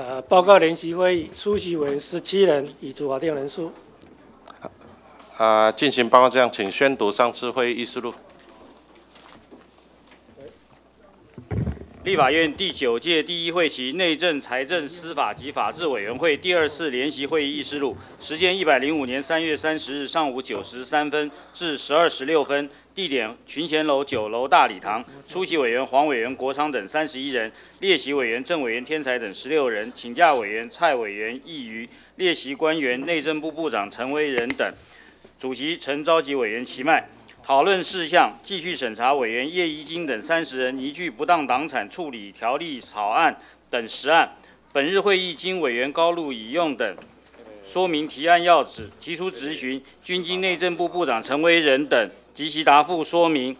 呃，报告联席会议出席委员十七人，已足法定人数。啊，进行报告这样，请宣读上次会议议事录。立法院第九届第一会期内政、财政、司法及法制委员会第二次联席会议议事录，时间一百零五年三月三十日上午九时三分至十二时六分，地点群贤楼九楼大礼堂。出席委员黄委员、国昌等三十一人，列席委员郑委员、天才等十六人，请假委员蔡委员易余，列席官员内政部部长陈威仁等。主席陈召集委员齐迈。讨论事项继续审查委员叶宜金等三十人依据不当党产处理条例草案等十案。本日会议经委员高露已用等说明提案要旨，提出质询，均经内政部部长陈威仁等及其答复说明。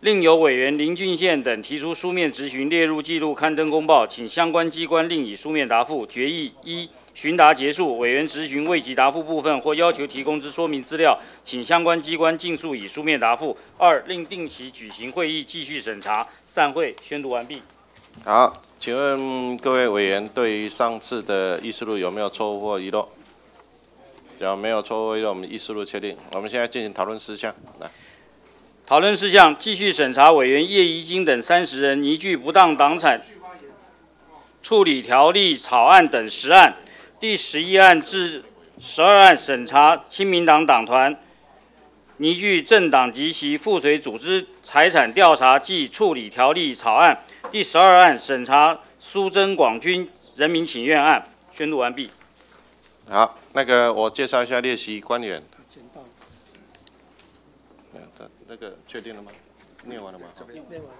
另有委员林俊宪等提出书面质询，列入记录刊登公报，请相关机关另以书面答复。决议一。询答结束，委员质询未及答复部分或要求提供之说明资料，请相关机关尽速以书面答复。二、另定期举行会议继续审查。散会，宣读完毕。好，请问各位委员对于上次的议事录有没有错误或遗漏？只要没有错误遗漏，我们议事录确定。我们现在进行讨论事项，来。讨论事项继续审查委员叶宜金等三十人依据不当党产处理条例草案等十案。第十一案至十二案审查亲民党党团拟据政党及其附属组织财产调查暨处理条例草案。第十二案审查苏贞广军人民请愿案。宣读完毕。好，那个我介绍一下列席官员。那那个确定了吗？念完了吗？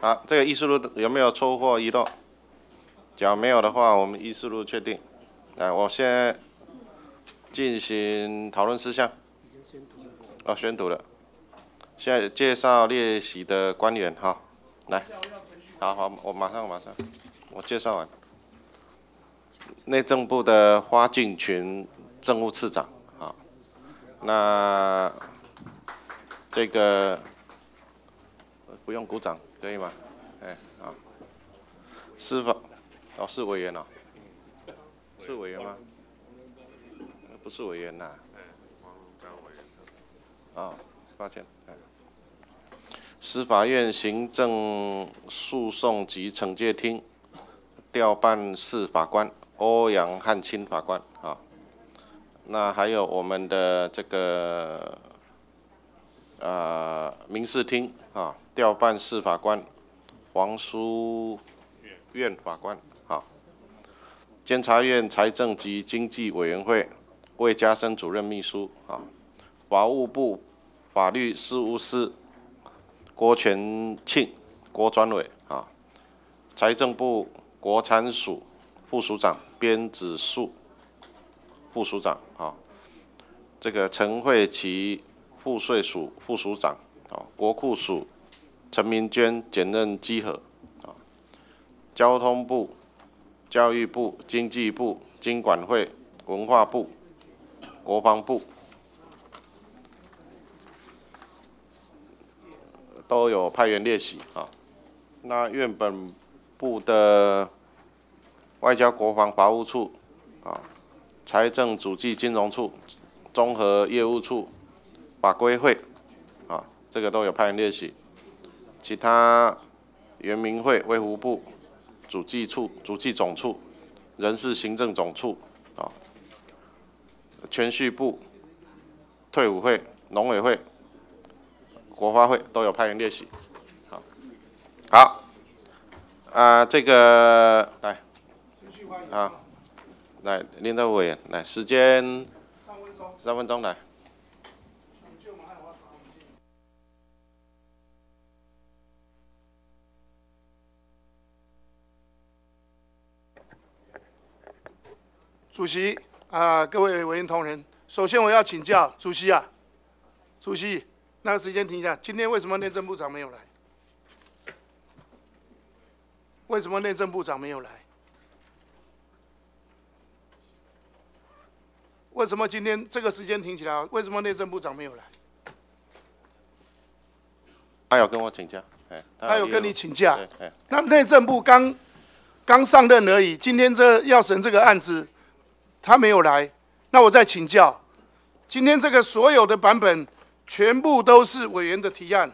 好，这个议事录有没有错误或遗漏？假如没有的话，我们议事录确定。来，我现在进行讨论事项。哦，宣读了。现在介绍列席的官员哈，来，好好，我马上马上，我介绍完。内政部的花敬群政务次长，好，那这个不用鼓掌，可以吗？哎，啊。司法，哦，是委员哦。是委员吗？不是委员呐。啊，抱歉。司法院行政诉讼及惩戒厅调办事法官欧阳汉清法官啊。那还有我们的这个啊民事厅啊调办事法官黄书院法官啊。监察院财政及经济委员会魏家生主任秘书啊，法务部法律事务司郭全庆郭专委啊，财政部国参署副署长边子树副署长啊，这个陈慧琪赋税署副署长啊，国库署陈明娟兼任稽核啊，交通部。教育部、经济部、经管会、文化部、国防部都有派员列席啊。那院本部的外交、国防、法务处啊，财政、主计、金融处、综合业务处、法规会啊，这个都有派人列席。其他原民会、卫福部。主计处、主计总处、人事行政总处啊，全序部、退伍会、农委会、国发会都有派人列席。好，好，啊，这个来，啊，来，领导委员来，时间三分钟来。主席啊，各位委员同仁，首先我要请教主席啊，主席，那个时间停一下。今天为什么内政部长没有来？为什么内政部长没有来？为什么今天这个时间停起来？为什么内政部长没有来？他有跟我请假，哎，他有跟你请假。那内政部刚刚上任而已，今天这要审这个案子，他没有来，那我再请教，今天这个所有的版本全部都是委员的提案，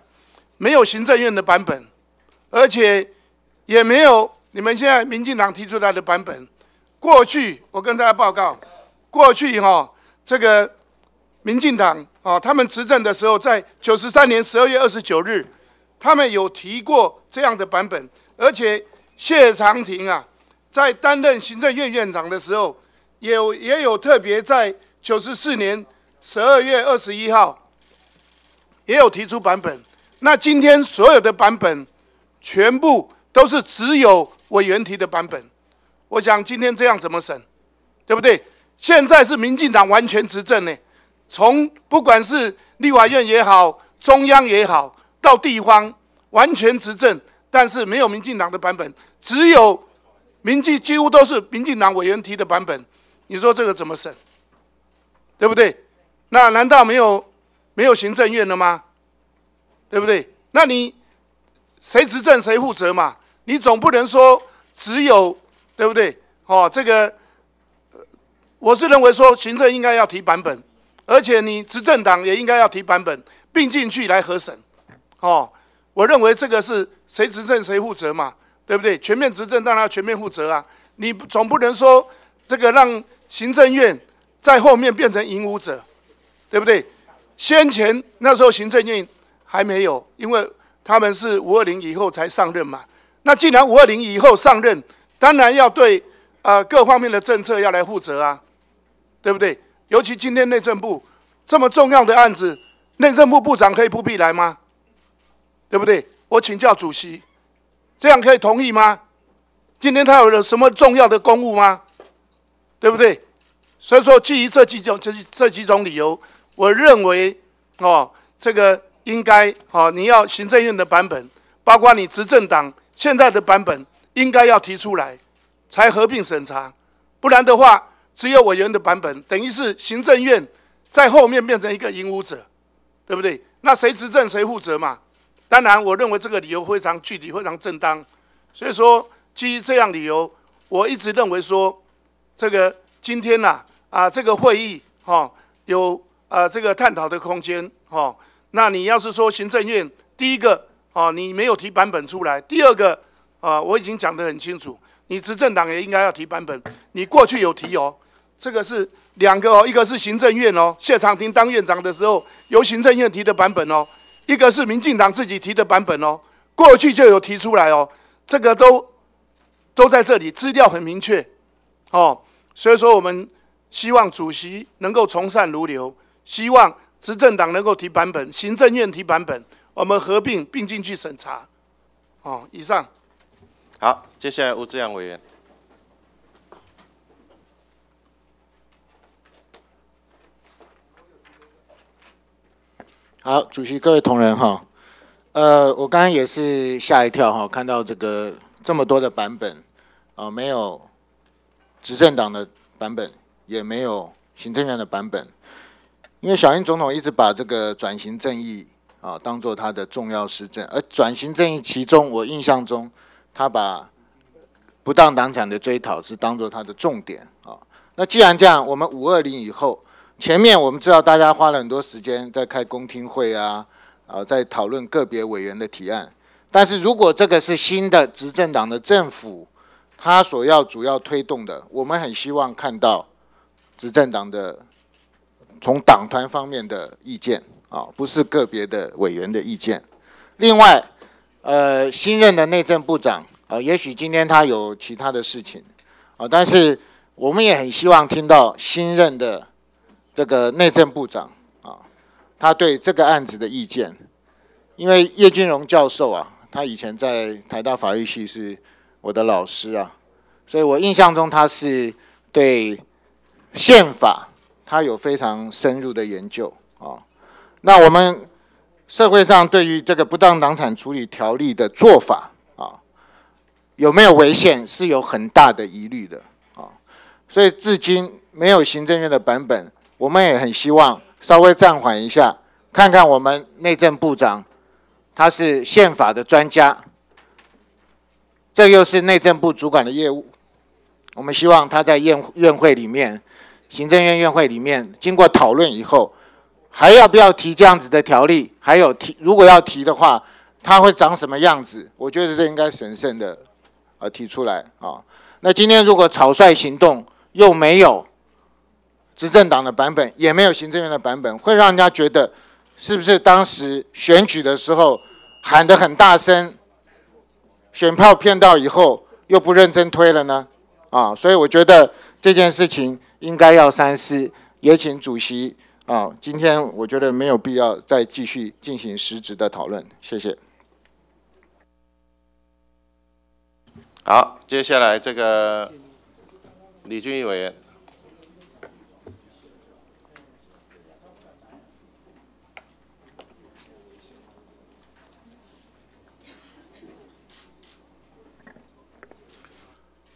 没有行政院的版本，而且也没有你们现在民进党提出来的版本。过去我跟大家报告，过去哈这个民进党啊，他们执政的时候，在九十三年十二月二十九日，他们有提过这样的版本，而且谢长廷啊，在担任行政院院长的时候，有也有特别在九十四年十二月二十一号，也有提出版本。那今天所有的版本，全部都是只有委员提的版本。我想今天这样怎么审，对不对？现在是民进党完全执政呢，从不管是立法院也好，中央也好，到地方完全执政，但是没有民进党的版本，只有民进几乎都是民进党委员提的版本。你说这个怎么审？对不对？那难道没有没有行政院了吗？对不对？那你谁执政谁负责嘛？你总不能说只有。对不对？哦，这个，我是认为说行政应该要提版本，而且你执政党也应该要提版本，并进去来核审。哦，我认为这个是谁执政谁负责嘛，对不对？全面执政当然要全面负责啊，你总不能说这个让行政院在后面变成引武者，对不对？先前那时候行政院还没有，因为他们是五二零以后才上任嘛。那既然五二零以后上任，当然要对，呃，各方面的政策要来负责啊，对不对？尤其今天内政部这么重要的案子，内政部部长可以不必来吗？对不对？我请教主席，这样可以同意吗？今天他有了什么重要的公务吗？对不对？所以说，基于这几种这这几种理由，我认为哦，这个应该哦，你要行政院的版本，包括你执政党现在的版本。应该要提出来，才合并审查，不然的话，只有委员的版本，等于是行政院在后面变成一个引武者，对不对？那谁执政谁负责嘛？当然，我认为这个理由非常具体，非常正当。所以说，基于这样理由，我一直认为说，这个今天呐，啊，这个会议哈，有啊这个探讨的空间哈。那你要是说行政院第一个哦，你没有提版本出来，第二个。啊，我已经讲得很清楚，你执政党也应该要提版本。你过去有提哦，这个是两个哦，一个是行政院哦，谢长廷当院长的时候由行政院提的版本哦，一个是民进党自己提的版本哦，过去就有提出来哦，这个都都在这里，资料很明确哦，所以说我们希望主席能够从善如流，希望执政党能够提版本，行政院提版本，我们合并并进去审查。哦，以上。好，接下来吴志阳委员。好，主席，各位同仁哈，呃，我刚刚也是吓一跳哈，看到这个这么多的版本，啊，没有执政党的版本，也没有行政院的版本，因为小英总统一直把这个转型正义啊当做他的重要施政，而转型正义其中，我印象中。他把不当党产的追讨是当做他的重点啊。那既然这样，我们五二零以后，前面我们知道大家花了很多时间在开公听会啊，啊，在讨论个别委员的提案。但是如果这个是新的执政党的政府，他所要主要推动的，我们很希望看到执政党的从党团方面的意见啊，不是个别的委员的意见。另外。呃，新任的内政部长啊，也许今天他有其他的事情啊，但是我们也很希望听到新任的这个内政部长啊，他对这个案子的意见。因为叶君荣教授啊，他以前在台大法律系是我的老师啊，所以我印象中他是对宪法他有非常深入的研究啊。那我们。社会上对于这个不当党产处理条例的做法啊，有没有违宪是有很大的疑虑的啊，所以至今没有行政院的版本，我们也很希望稍微暂缓一下，看看我们内政部长他是宪法的专家，这又是内政部主管的业务。我们希望他在院院会里面，行政院院会里面经过讨论以后，还要不要提这样子的条例？还有提，如果要提的话，它会长什么样子？我觉得这应该审慎的，呃，提出来啊。那今天如果草率行动，又没有执政党的版本，也没有行政院的版本，会让人家觉得，是不是当时选举的时候喊得很大声，选票骗到以后又不认真推了呢？啊，所以我觉得这件事情应该要三思，也请主席啊，今天我觉得没有必要再继续进行实质的讨论，谢谢。好，接下来这个李俊毅委员。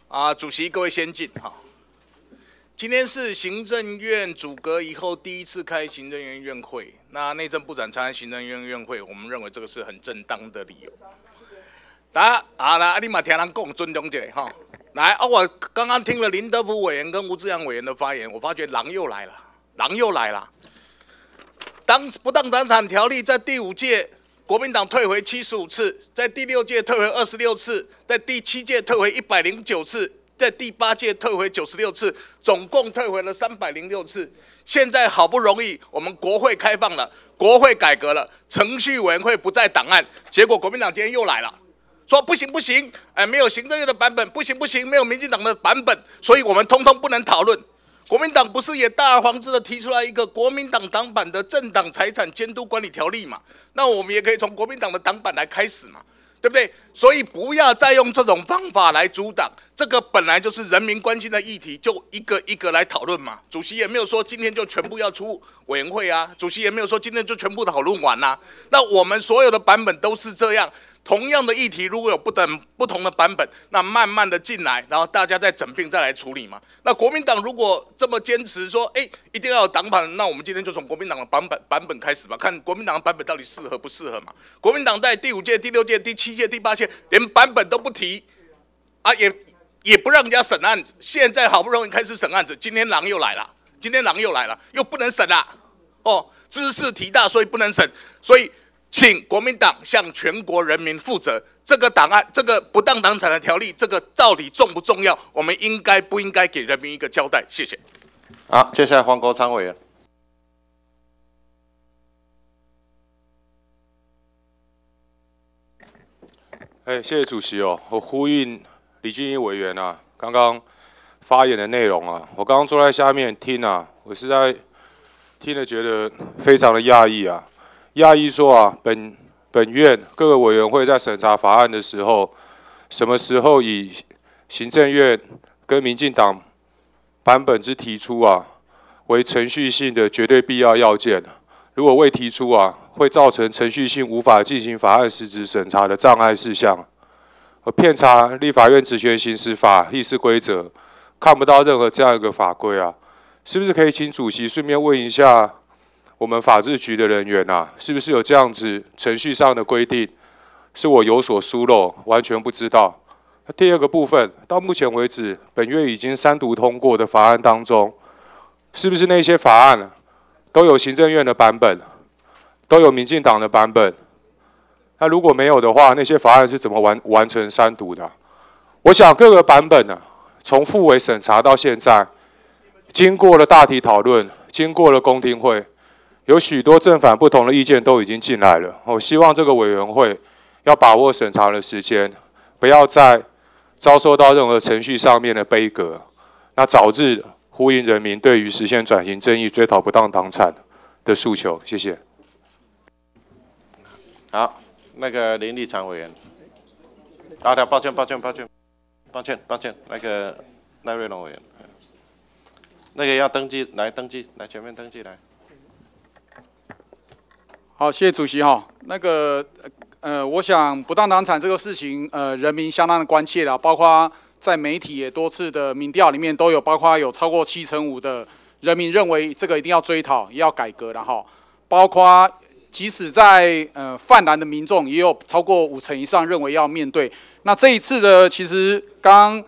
啊，主席，各位先进哈。今天是行政院组阁以后第一次开行政院院会，那内政部长参加行政院院会，我们认为这个是很正当的理由。来，啊来，阿立马听人讲，尊重一下哈。来，啊，我刚刚听了林德福委员跟吴志阳委员的发言，我发觉狼又来了，狼又来了。当不当党产条例在第五届。国民党退回七十五次，在第六届退回二十六次，在第七届退回一百零九次，在第八届退回九十六次，总共退回了三百零六次。现在好不容易我们国会开放了，国会改革了，程序委员会不在档案，结果国民党今天又来了，说不行不行，哎，没有行政院的版本，不行不行，没有民进党的版本，所以我们通通不能讨论。国民党不是也大而皇之的提出来一个国民党党版的政党财产监督管理条例嘛？那我们也可以从国民党的党版来开始嘛，对不对？所以不要再用这种方法来阻挡，这个本来就是人民关心的议题，就一个一个来讨论嘛。主席也没有说今天就全部要出委员会啊，主席也没有说今天就全部讨论完呐。那我们所有的版本都是这样。同样的议题，如果有不等不同的版本，那慢慢的进来，然后大家再整并再来处理嘛。那国民党如果这么坚持说，哎，一定要有党版，那我们今天就从国民党的版本版本开始吧，看国民党的版本到底适合不适合嘛。国民党在第五届、第六届、第七届、第八届连版本都不提，啊，也也不让人家审案子。现在好不容易开始审案子，今天狼又来了，今天狼又来了，又不能审了。哦，知识体大，所以不能审，所以。请国民党向全国人民负责，这个档案，这个不当党产的条例，这个到底重不重要？我们应该不应该给人民一个交代？谢谢。好，接下来黄国昌委员。哎，谢谢主席哦，我呼应李俊英委员啊，刚刚发言的内容啊，我刚刚坐在下面听啊，我实在听了觉得非常的讶异啊。亚裔说啊，本本院各个委员会在审查法案的时候，什么时候以行政院跟民进党版本之提出啊，为程序性的绝对必要要件？如果未提出啊，会造成程序性无法进行法案实质审查的障碍事项，而遍查立法院职权行使法议事规则，看不到任何这样一个法规啊，是不是可以请主席顺便问一下？我们法制局的人员啊，是不是有这样子程序上的规定？是我有所疏漏，完全不知道。第二个部分，到目前为止，本月已经三读通过的法案当中，是不是那些法案都有行政院的版本，都有民进党的版本？那如果没有的话，那些法案是怎么完完成三读的？我想各个版本呢，从复委审查到现在，经过了大体讨论，经过了公听会。有许多正反不同的意见都已经进来了。我希望这个委员会要把握审查的时间，不要再遭受到任何程序上面的悲歌，那早日呼应人民对于实现转型正义、追讨不当党产的诉求。谢谢。好，那个林立常委员，啊，抱歉，抱歉，抱歉，抱歉，抱歉，那个赖瑞龙委员，那个要登记，来登记，来前面登记来。好，谢谢主席哈。那个呃，我想不当党产这个事情，呃，人民相当的关切了，包括在媒体也多次的民调里面都有，包括有超过七成五的人民认为这个一定要追讨，要改革的哈。包括即使在呃泛蓝的民众，也有超过五成以上认为要面对。那这一次的其实刚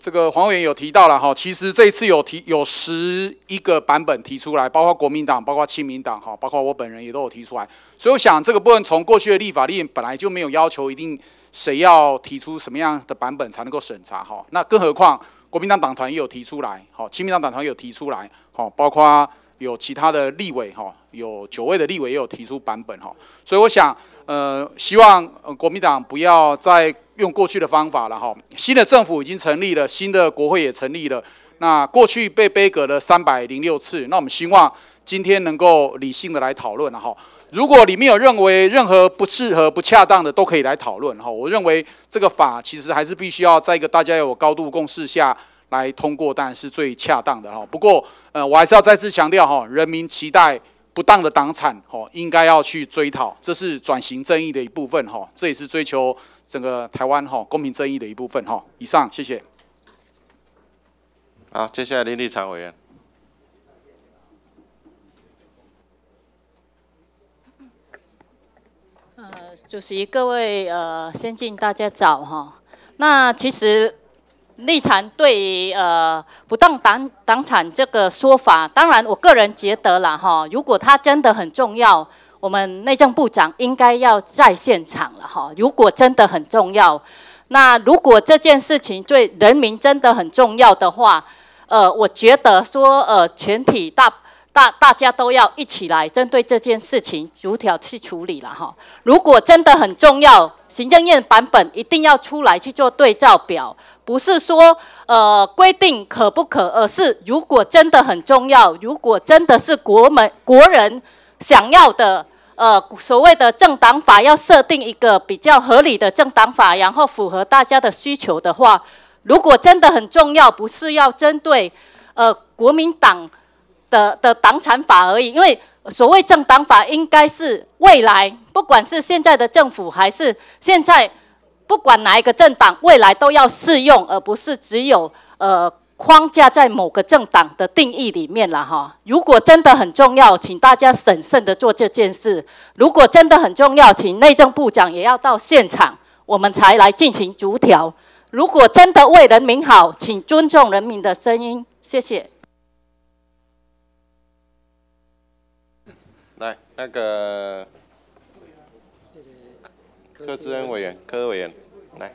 这个黄委员有提到了哈，其实这一次有提有十一个版本提出来，包括国民党、包括亲民党哈，包括我本人也都有提出来。所以我想这个部分从过去的立法例本来就没有要求一定谁要提出什么样的版本才能够审查哈。那更何况国民党党团也有提出来，好，亲民党党团有提出来，好，包括有其他的立委哈，有九位的立委也有提出版本哈。所以我想。呃，希望国民党不要再用过去的方法了哈。新的政府已经成立了，新的国会也成立了。那过去被背革了三百零六次，那我们希望今天能够理性的来讨论了哈。如果里面有认为任何不适合、不恰当的，都可以来讨论哈。我认为这个法其实还是必须要在一个大家有高度共识下来通过，当然是最恰当的哈。不过，呃，我还是要再次强调哈，人民期待。不当的党产，吼，应该要去追讨，这是转型正义的一部分，哈，这也是追求整个台湾，吼，公平正义的一部分，哈。以上，谢谢。好，接下来林立常委员。呃，主席，各位呃，先进大家早哈。那其实。立场对于呃不当党党产这个说法，当然我个人觉得啦哈，如果他真的很重要，我们内政部长应该要在现场了哈。如果真的很重要，那如果这件事情对人民真的很重要的话，呃，我觉得说呃全体大。大大家都要一起来针对这件事情逐条去处理了哈。如果真的很重要，行政院版本一定要出来去做对照表，不是说呃规定可不可，而是如果真的很重要，如果真的是国门国人想要的，呃所谓的政党法要设定一个比较合理的政党法，然后符合大家的需求的话，如果真的很重要，不是要针对呃国民党。的的党产法而已，因为所谓政党法应该是未来，不管是现在的政府还是现在，不管哪一个政党，未来都要适用，而不是只有呃框架在某个政党的定义里面了哈。如果真的很重要，请大家审慎的做这件事；如果真的很重要，请内政部长也要到现场，我们才来进行逐条。如果真的为人民好，请尊重人民的声音，谢谢。来，那个柯志恩委员，柯委员，来。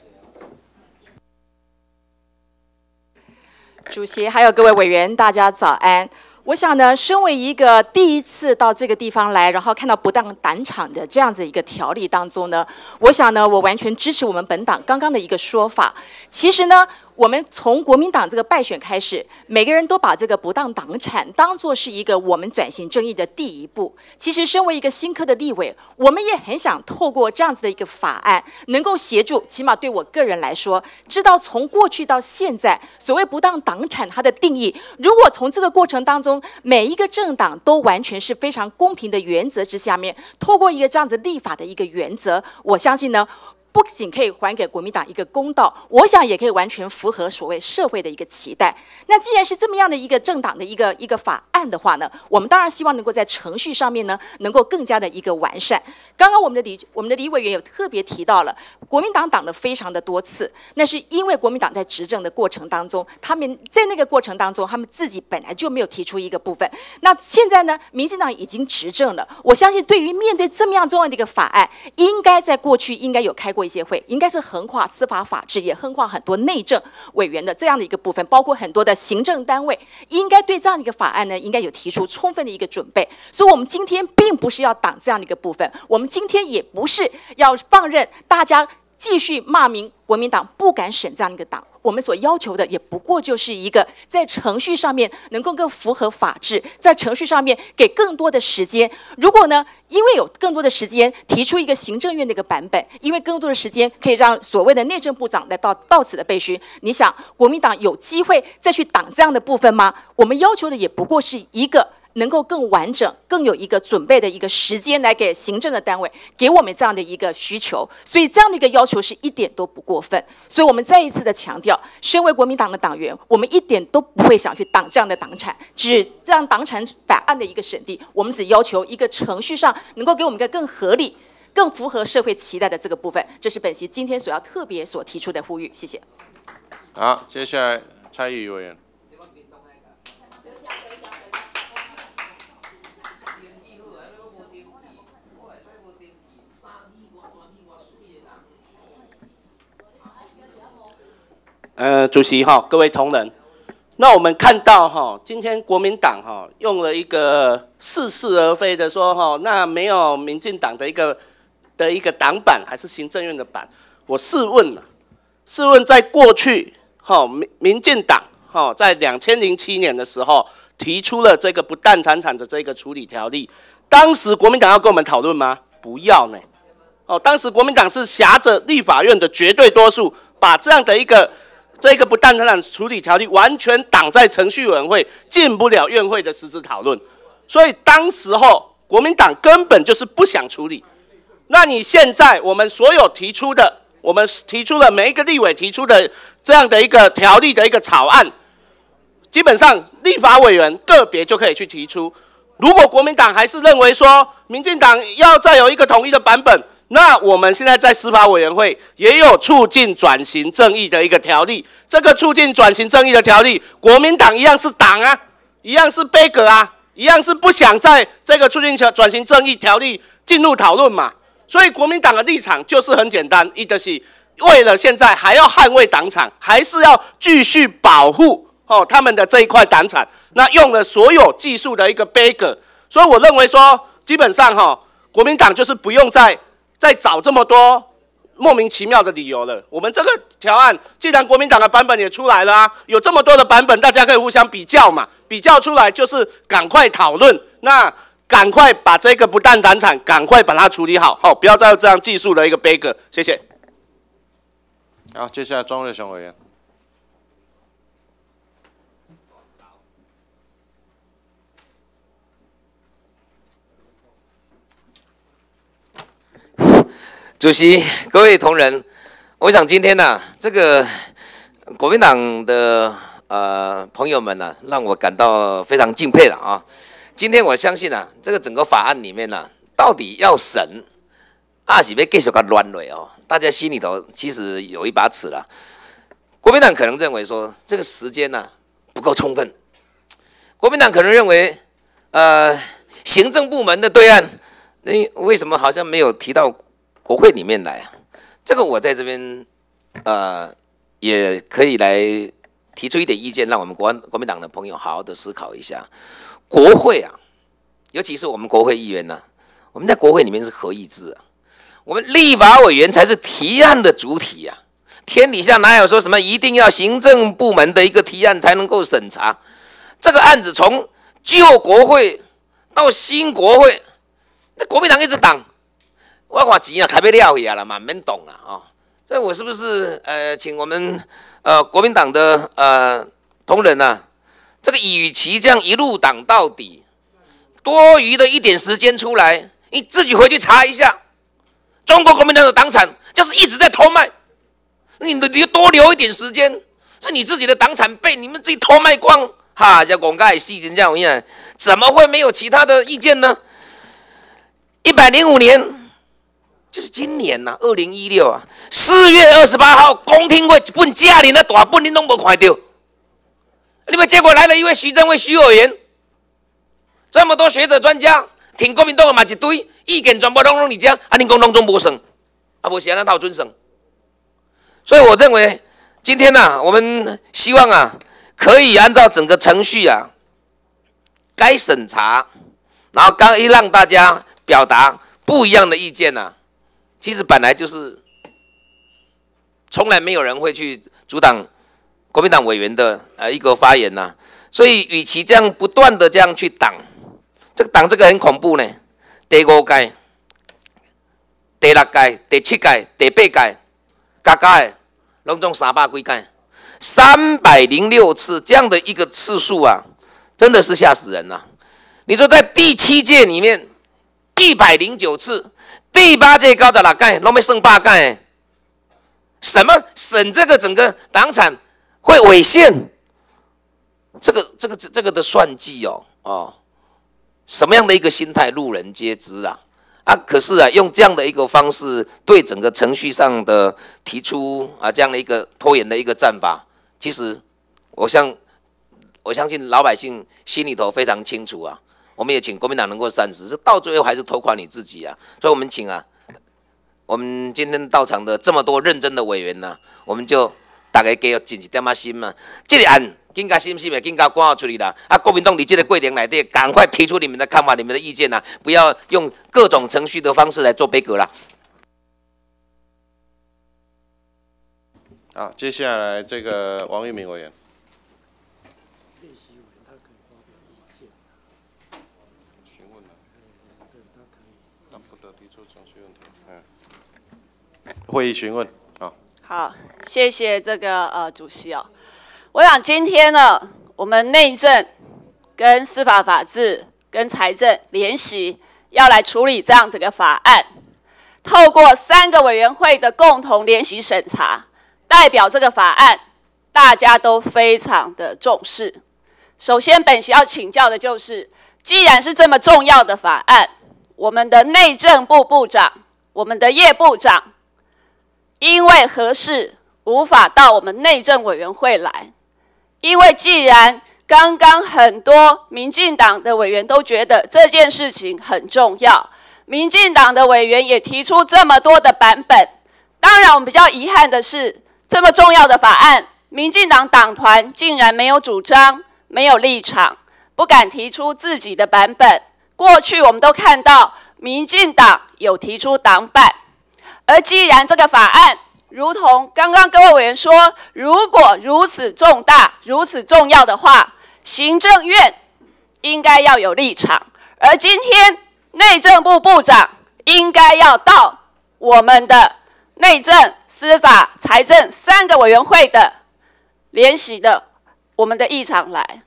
主席，还有各位委员，大家早安。我想呢，身为一个第一次到这个地方来，然后看到不当胆场的这样子一个条例当中呢，我想呢，我完全支持我们本党刚刚的一个说法。其实呢。我们从国民党这个败选开始，每个人都把这个不当党产当做是一个我们转型正义的第一步。其实，身为一个新科的立委，我们也很想透过这样子的一个法案，能够协助，起码对我个人来说，知道从过去到现在，所谓不当党产它的定义。如果从这个过程当中，每一个政党都完全是非常公平的原则之下面，透过一个这样子立法的一个原则，我相信呢。不仅可以还给国民党一个公道，我想也可以完全符合所谓社会的一个期待。那既然是这么样的一个政党的一个一个法案的话呢，我们当然希望能够在程序上面呢，能够更加的一个完善。刚刚我们的李我们的李委员有特别提到了，国民党党的非常的多次，那是因为国民党在执政的过程当中，他们在那个过程当中，他们自己本来就没有提出一个部分。那现在呢，民进党已经执政了，我相信对于面对这么样重要的一个法案，应该在过去应该有开过。协会应该是横跨司法法制，也横跨很多内政委员的这样的一个部分，包括很多的行政单位，应该对这样的一个法案呢，应该有提出充分的一个准备。所以，我们今天并不是要挡这样的一个部分，我们今天也不是要放任大家继续骂名国民党不敢审这样一个党。我们所要求的也不过就是一个在程序上面能够更符合法治，在程序上面给更多的时间。如果呢，因为有更多的时间提出一个行政院的一个版本，因为更多的时间可以让所谓的内政部长来到到此的备询，你想国民党有机会再去挡这样的部分吗？我们要求的也不过是一个。能够更完整、更有一个准备的一个时间来给行政的单位给我们这样的一个需求，所以这样的一个要求是一点都不过分。所以我们再一次的强调，身为国民党的党员，我们一点都不会想去挡这样的党产，只这样党产法案的一个审定，我们只要求一个程序上能够给我们一个更合理。更符合社会期待的这个部分。这是本席今天所要特别所提出的呼吁。谢谢。好，接下来蔡宇委员。呃，主席哈，各位同仁，那我们看到哈，今天国民党哈用了一个似是而非的说哈，那没有民进党的一个的一个党版还是行政院的版？我试问了，试问在过去哈民民进党哈在两千零七年的时候提出了这个不蛋产产的这个处理条例，当时国民党要跟我们讨论吗？不要呢。哦，当时国民党是挟着立法院的绝对多数，把这样的一个。这个不当产产处理条例完全挡在程序委员会进不了院会的实质讨论，所以当时候国民党根本就是不想处理。那你现在我们所有提出的，我们提出了每一个立委提出的这样的一个条例的一个草案，基本上立法委员个别就可以去提出。如果国民党还是认为说民进党要再有一个统一的版本，那我们现在在司法委员会也有促进转型正义的一个条例，这个促进转型正义的条例，国民党一样是党啊，一样是背格啊，一样是不想在这个促进转转型正义条例进入讨论嘛。所以国民党的立场就是很简单，一个是为了现在还要捍卫党产，还是要继续保护哦他们的这一块党产，那用了所有技术的一个背格，所以我认为说，基本上哈，国民党就是不用在。再找这么多莫名其妙的理由了。我们这个条案，既然国民党的版本也出来了啊，有这么多的版本，大家可以互相比较嘛。比较出来就是赶快讨论，那赶快把这个不当党产赶快把它处理好，好，不要再有这样技术的一个 bug。谢谢。好，接下来庄瑞雄委员。主席，各位同仁，我想今天呢，这个国民党的呃朋友们呢，让我感到非常敬佩了啊。今天我相信呢，这个整个法案里面呢，到底要审，还是要继续个乱了哦？大家心里头其实有一把尺了。国民党可能认为说，这个时间呢不够充分。国民党可能认为，呃，行政部门的对岸，那为什么好像没有提到？国会里面来，这个我在这边，呃，也可以来提出一点意见，让我们国国民党的朋友好好的思考一下。国会啊，尤其是我们国会议员呢，我们在国会里面是合议制啊，我们立法委员才是提案的主体呀。天底下哪有说什么一定要行政部门的一个提案才能够审查？这个案子从旧国会到新国会，那国民党一直挡。我话钱啊，开不了呀了嘛，免动啊哦。所以我是不是呃，请我们呃国民党的呃同仁呐，这个与其这样一路挡到底，多余的一点时间出来，你自己回去查一下，中国国民党的党产就是一直在偷卖，你的你多留一点时间，是你自己的党产被你们自己偷卖光，哈，叫广告细成这样样，怎么会没有其他的意见呢？一百零五年。就是今年呐，二零一六啊，四月二十八号，公听会一本假令的大本，你拢无看到。你们结果来了一位徐正伟徐委员，这么多学者专家，挺国民党的嘛一堆，意见全部拢拢你讲，啊，你讲拢总无算，啊，无写那套准省。所以我认为，今天呢，我们希望啊，可以按照整个程序啊，该审查，然后刚一让大家表达不一样的意见呢。其实本来就是从来没有人会去阻挡国民党委员的呃一个发言呐，所以与其这样不断的这样去挡，这个挡这个很恐怖呢。第五届、第六届、第七届、第八届，加加的拢总三百几届，三百零六次这样的一个次数啊，真的是吓死人了。你说在第七届里面一百零九次。第八届高十六届，拢要剩八届，什么省这个整个党产会违宪？这个这个这个的算计哦哦，什么样的一个心态，路人皆知啊！啊，可是啊，用这样的一个方式对整个程序上的提出啊这样的一个拖延的一个战法，其实我相我相信老百姓心里头非常清楚啊。我们也请国民党能够三思，是到最后还是拖垮你自己啊？所以，我们请啊，我们今天到场的这么多认真的委员呢，我们就大家给尽一点啊心嘛。这个案更加心细的，更加关出去啦。啊，国民党你这个过程来的，赶快提出你们的看法、你们的意见呐，不要用各种程序的方式来做背格啦。好，接下来这个王玉明委员。会议询问，好。好，谢谢这个呃主席哦。我想今天呢，我们内政跟司法法制跟财政联席要来处理这样子个法案，透过三个委员会的共同联席审查，代表这个法案大家都非常的重视。首先，本席要请教的就是，既然是这么重要的法案，我们的内政部部长，我们的叶部长。因为何事无法到我们内政委员会来？因为既然刚刚很多民进党的委员都觉得这件事情很重要，民进党的委员也提出这么多的版本。当然，我们比较遗憾的是，这么重要的法案，民进党党团竟然没有主张、没有立场，不敢提出自己的版本。过去我们都看到，民进党有提出党版。而既然这个法案如同刚刚各位委员说，如果如此重大、如此重要的话，行政院应该要有立场。而今天内政部部长应该要到我们的内政、司法、财政三个委员会的联席的我们的议场来。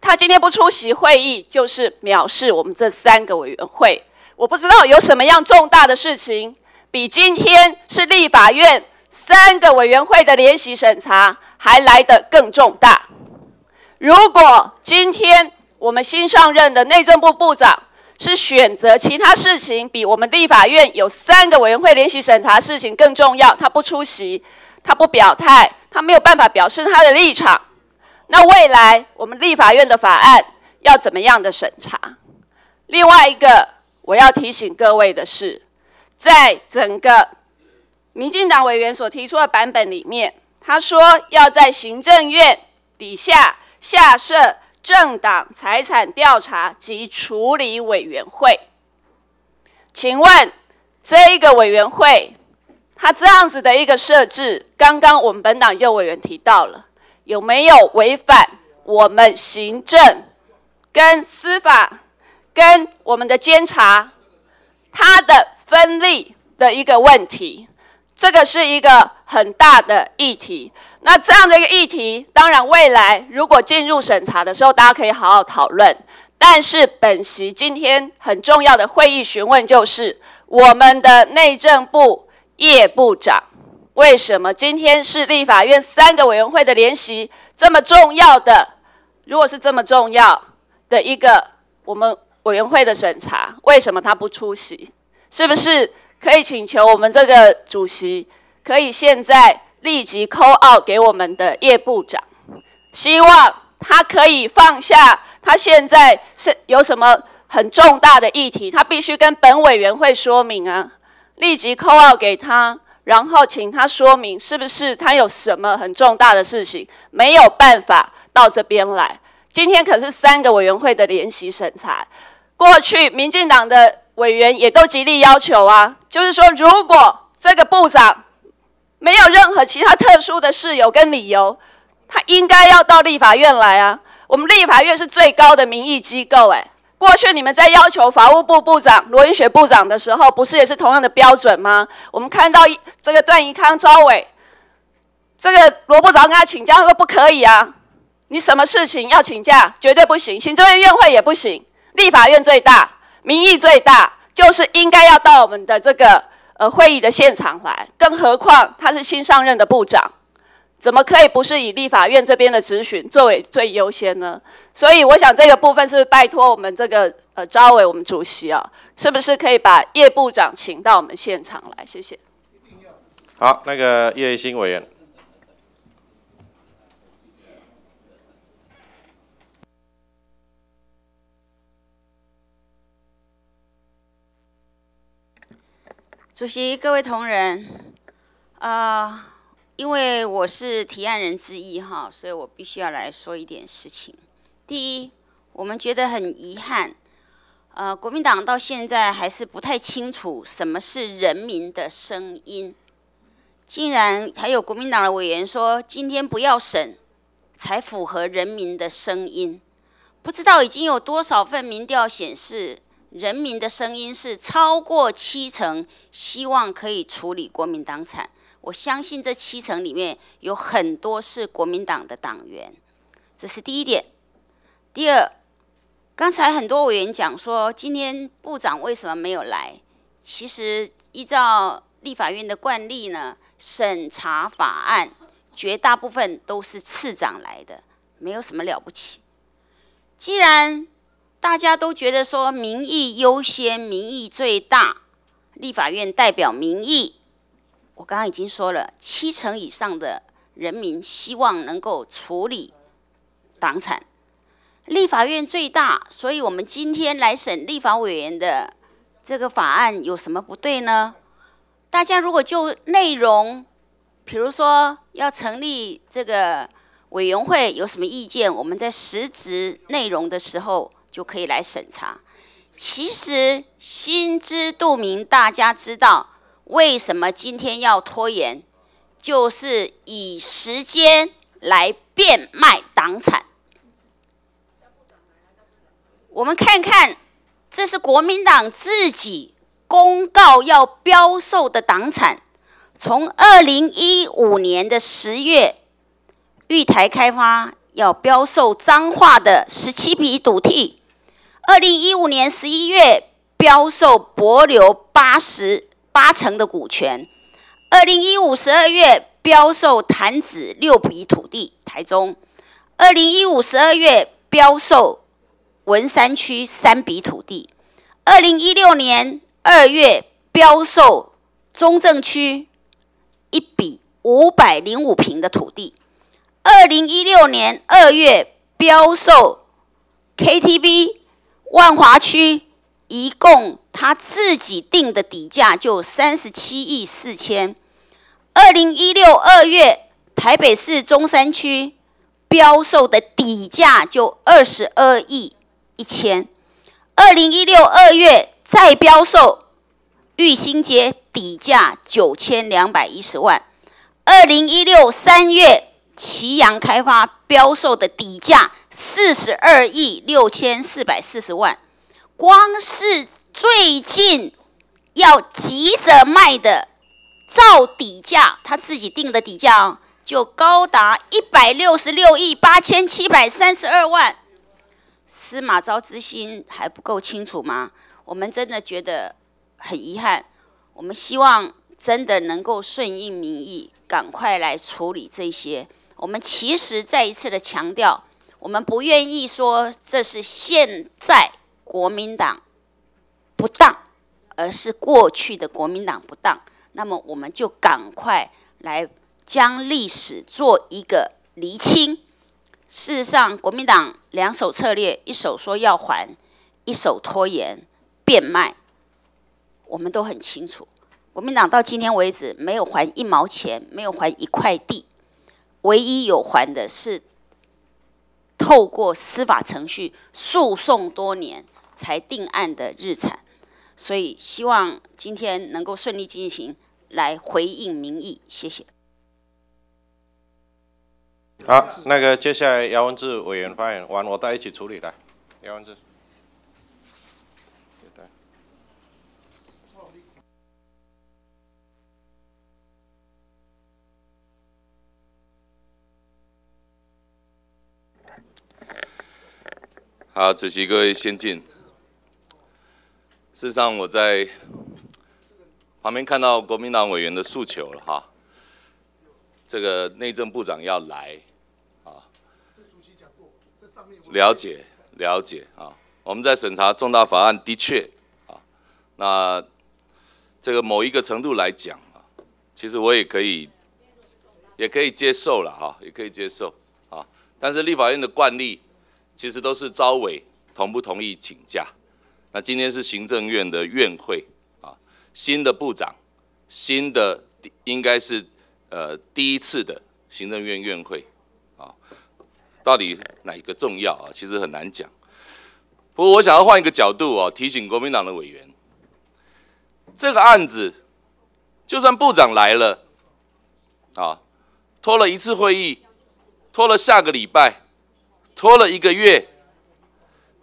他今天不出席会议，就是藐视我们这三个委员会。我不知道有什么样重大的事情。比今天是立法院三个委员会的联席审查还来得更重大。如果今天我们新上任的内政部部长是选择其他事情比我们立法院有三个委员会联席审查事情更重要，他不出席，他不表态，他没有办法表示他的立场，那未来我们立法院的法案要怎么样的审查？另外一个我要提醒各位的是。在整个民进党委员所提出的版本里面，他说要在行政院底下下设政党财产调查及处理委员会。请问这一个委员会，他这样子的一个设置，刚刚我们本党就委员提到了，有没有违反我们行政跟司法跟我们的监察他的？分立的一个问题，这个是一个很大的议题。那这样的一个议题，当然未来如果进入审查的时候，大家可以好好讨论。但是本席今天很重要的会议询问就是，我们的内政部叶部长，为什么今天是立法院三个委员会的联席这么重要的？如果是这么重要的一个我们委员会的审查，为什么他不出席？是不是可以请求我们这个主席，可以现在立即 call out 给我们的叶部长，希望他可以放下他现在是有什么很重大的议题，他必须跟本委员会说明啊，立即 call out 给他，然后请他说明是不是他有什么很重大的事情没有办法到这边来。今天可是三个委员会的联席审查，过去民进党的。委员也都极力要求啊，就是说，如果这个部长没有任何其他特殊的事由跟理由，他应该要到立法院来啊。我们立法院是最高的民意机构，哎，过去你们在要求法务部部长罗云雪部长的时候，不是也是同样的标准吗？我们看到这个段宜康招委，这个罗部长跟他请假，他说不可以啊，你什么事情要请假，绝对不行，行政院院会也不行，立法院最大。民意最大，就是应该要到我们的这个呃会议的现场来，更何况他是新上任的部长，怎么可以不是以立法院这边的质询作为最优先呢？所以我想这个部分是拜托我们这个呃招委我们主席啊，是不是可以把叶部长请到我们现场来？谢谢。好，那个叶新委员。主席、各位同仁，啊。因为我是提案人之一哈，所以我必须要来说一点事情。第一，我们觉得很遗憾，呃，国民党到现在还是不太清楚什么是人民的声音。竟然还有国民党的委员说，今天不要审，才符合人民的声音。不知道已经有多少份民调显示，人民的声音是超过七成，希望可以处理国民党产。我相信这七成里面有很多是国民党的党员，这是第一点。第二，刚才很多委员讲说，今天部长为什么没有来？其实依照立法院的惯例呢，审查法案绝大部分都是次长来的，没有什么了不起。既然大家都觉得说民意优先，民意最大，立法院代表民意。我刚刚已经说了，七成以上的人民希望能够处理党产，立法院最大，所以我们今天来审立法委员的这个法案有什么不对呢？大家如果就内容，比如说要成立这个委员会有什么意见，我们在实质内容的时候就可以来审查。其实心知肚明，大家知道。为什么今天要拖延？就是以时间来变卖党产。我们看看，这是国民党自己公告要标售的党产。从二零一五年的十月，玉台开发要标售彰化的十七笔土地；二零一五年十一月，标售博流八十。八成的股权，二零一五十二月标售潭子六笔土地，台中；二零一五十二月标售文山区三笔土地，二零一六年二月标售中正区一笔五百零五平的土地，二零一六年二月标售 KTV 万华区。一共他自己定的底价就三十七亿四千。二零一六二月，台北市中山区标售的底价就二十二亿一千。二零一六二月再标售玉兴街，底价九千两百一十万。二零一六三月，祁阳开发标售的底价四十二亿六千四百四十万。光是最近要急着卖的照底价，他自己定的底价就高达一百六十六亿八千七百三十二万。司马昭之心还不够清楚吗？我们真的觉得很遗憾。我们希望真的能够顺应民意，赶快来处理这些。我们其实再一次的强调，我们不愿意说这是现在。国民党不当，而是过去的国民党不当，那么我们就赶快来将历史做一个厘清。事实上，国民党两手策略，一手说要还，一手拖延变卖，我们都很清楚。国民党到今天为止没有还一毛钱，没有还一块地，唯一有还的是透过司法程序诉讼多年。才定案的日产，所以希望今天能够顺利进行，来回应民意。谢谢。好，那个接下来姚文智委员发言完，我带一起处理来。姚文智。好，主席各位先进。事实上，我在旁边看到国民党委员的诉求了哈。这个内政部长要来，啊，了解了解啊，我们在审查重大法案的确啊，那这个某一个程度来讲啊，其实我也可以也可以接受了哈，也可以接受啊，但是立法院的惯例其实都是招委同不同意请假，那今天是行政院的院会啊，新的部长，新的应该是。呃，第一次的行政院院会，啊，到底哪一个重要啊？其实很难讲。不过我想要换一个角度哦，提醒国民党的委员，这个案子就算部长来了，啊，拖了一次会议，拖了下个礼拜，拖了一个月，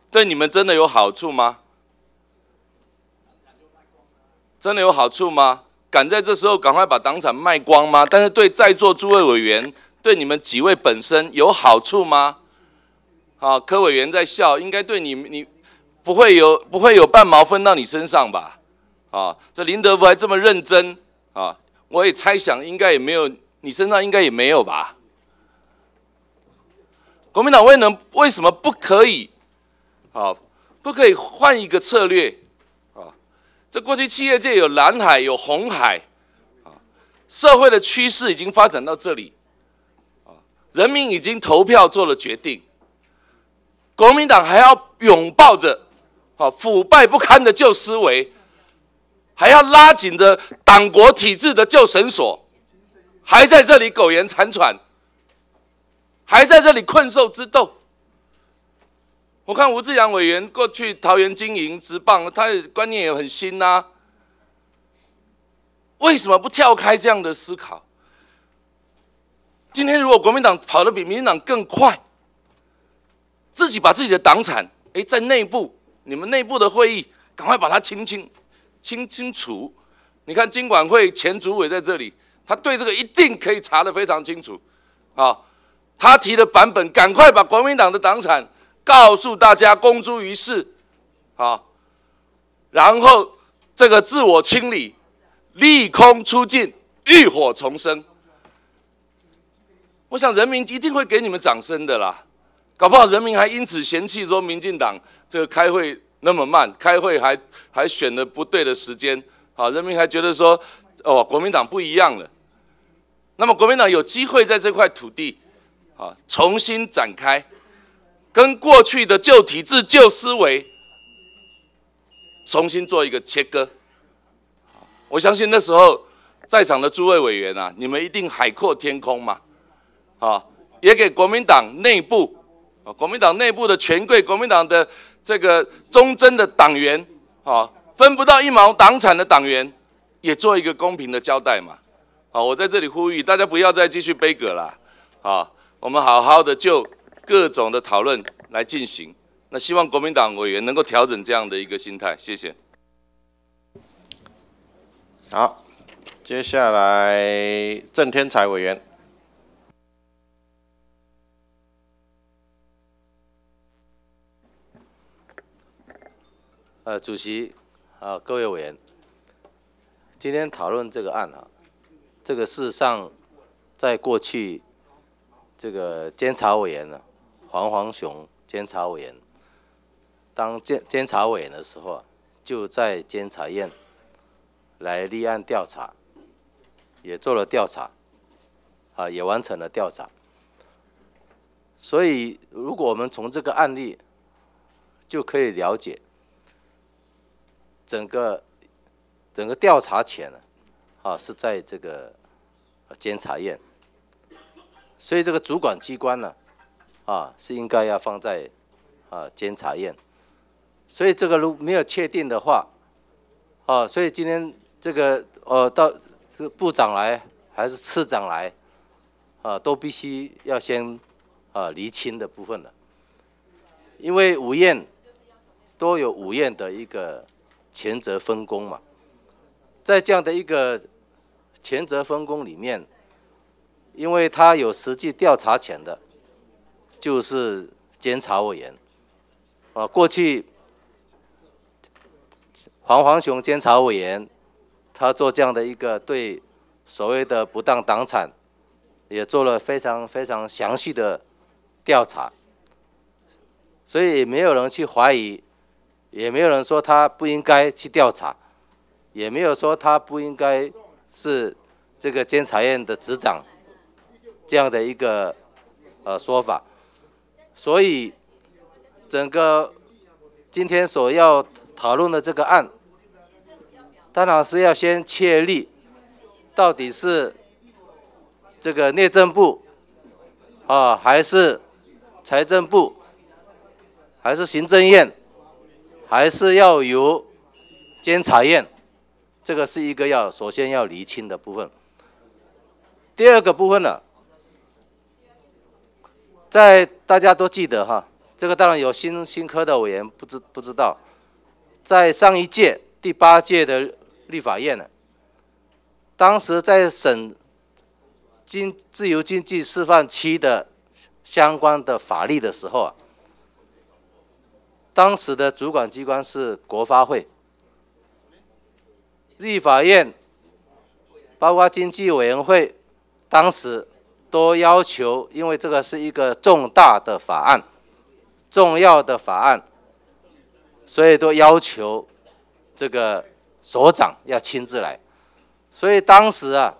对你们真的有好处吗？真的有好处吗？敢在这时候赶快把党产卖光吗？但是对在座诸位委员，对你们几位本身有好处吗？啊，柯委员在笑，应该对你你不会有不会有半毛分到你身上吧？啊，这林德福还这么认真啊，我也猜想应该也没有你身上应该也没有吧？国民党为能为什么不可以？啊，不可以换一个策略啊？这过去企业界有蓝海有红海，啊，社会的趋势已经发展到这里，啊，人民已经投票做了决定，国民党还要拥抱着，啊，腐败不堪的旧思维，还要拉紧的党国体制的旧绳索，还在这里苟延残喘，还在这里困兽之斗。我看吴志阳委员过去桃园经营直棒，他的观念也很新呐。为什么不跳开这样的思考？今天如果国民党跑得比民进党更快，自己把自己的党产，哎，在内部你们内部的会议，赶快把它清清清清楚。你看经管会前主委在这里，他对这个一定可以查得非常清楚。啊，他提的版本，赶快把国民党的党产。告诉大家公诸于世，啊，然后这个自我清理，利空出尽，浴火重生。我想人民一定会给你们掌声的啦，搞不好人民还因此嫌弃说民进党这个开会那么慢，开会还还选的不对的时间，啊，人民还觉得说哦国民党不一样了。那么国民党有机会在这块土地，啊，重新展开。跟过去的旧体制、旧思维重新做一个切割。我相信那时候在场的诸位委员啊，你们一定海阔天空嘛，啊，也给国民党内部啊，国民党内部的权贵、国民党的这个忠贞的党员啊，分不到一毛党产的党员，也做一个公平的交代嘛。好，我在这里呼吁大家不要再继续悲歌了，啊，我们好好的就。各种的讨论来进行，那希望国民党委员能够调整这样的一个心态，谢谢。好，接下来郑天才委员。呃，主席，啊，各位委员，今天讨论这个案啊，这个事实上，在过去，这个监察委员呢。黄黄雄监察委员当监监察委员的时候啊，就在监察院来立案调查，也做了调查，啊，也完成了调查。所以，如果我们从这个案例就可以了解整个整个调查前呢，啊，是在这个监察院，所以这个主管机关呢。啊，是应该要放在啊监察院，所以这个如没有确定的话，啊，所以今天这个呃到这个部长来还是次长来，啊，都必须要先啊厘清的部分了，因为五院都有五院的一个权责分工嘛，在这样的一个权责分工里面，因为他有实际调查权的。就是监察委员啊，过去黄黄雄监察委员，他做这样的一个对所谓的不当党产也做了非常非常详细的调查，所以没有人去怀疑，也没有人说他不应该去调查，也没有说他不应该是这个监察院的执掌这样的一个呃说法，所以整个今天所要讨论的这个案，当然是要先确立到底是。这个内政部啊，还是财政部，还是行政院，还是要由监察院，这个是一个要首先要厘清的部分。第二个部分呢，在大家都记得哈，这个当然有新新科的委员不知不知道，在上一届第八届的立法院呢，当时在审。经自由经济示范区的相关的法律的时候啊，当时的主管机关是国发会，立法院，包括经济委员会，当时都要求，因为这个是一个重大的法案，重要的法案，所以都要求这个所长要亲自来，所以当时啊。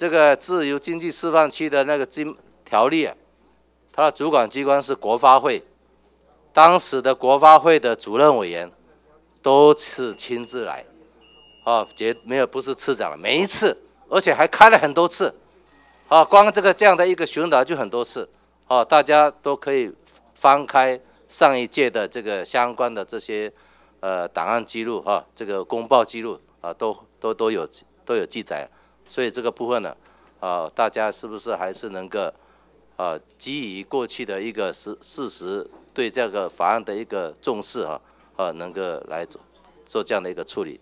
这个自由经济示范区的那个经条例啊，它的主管机关是国发会，当时的国发会的主任委员都是亲自来，啊，绝没有不是次长了，每一次，而且还开了很多次，啊，光这个这样的一个巡导就很多次，啊，大家都可以翻开上一届的这个相关的这些呃档案记录哈，这个公报记录啊，都都都有都有记载。所以这个部分呢，啊，大家是不是还是能够，啊，基于过去的一个事事实，对这个法案的一个重视啊，啊，能够来做做这样的一个处理。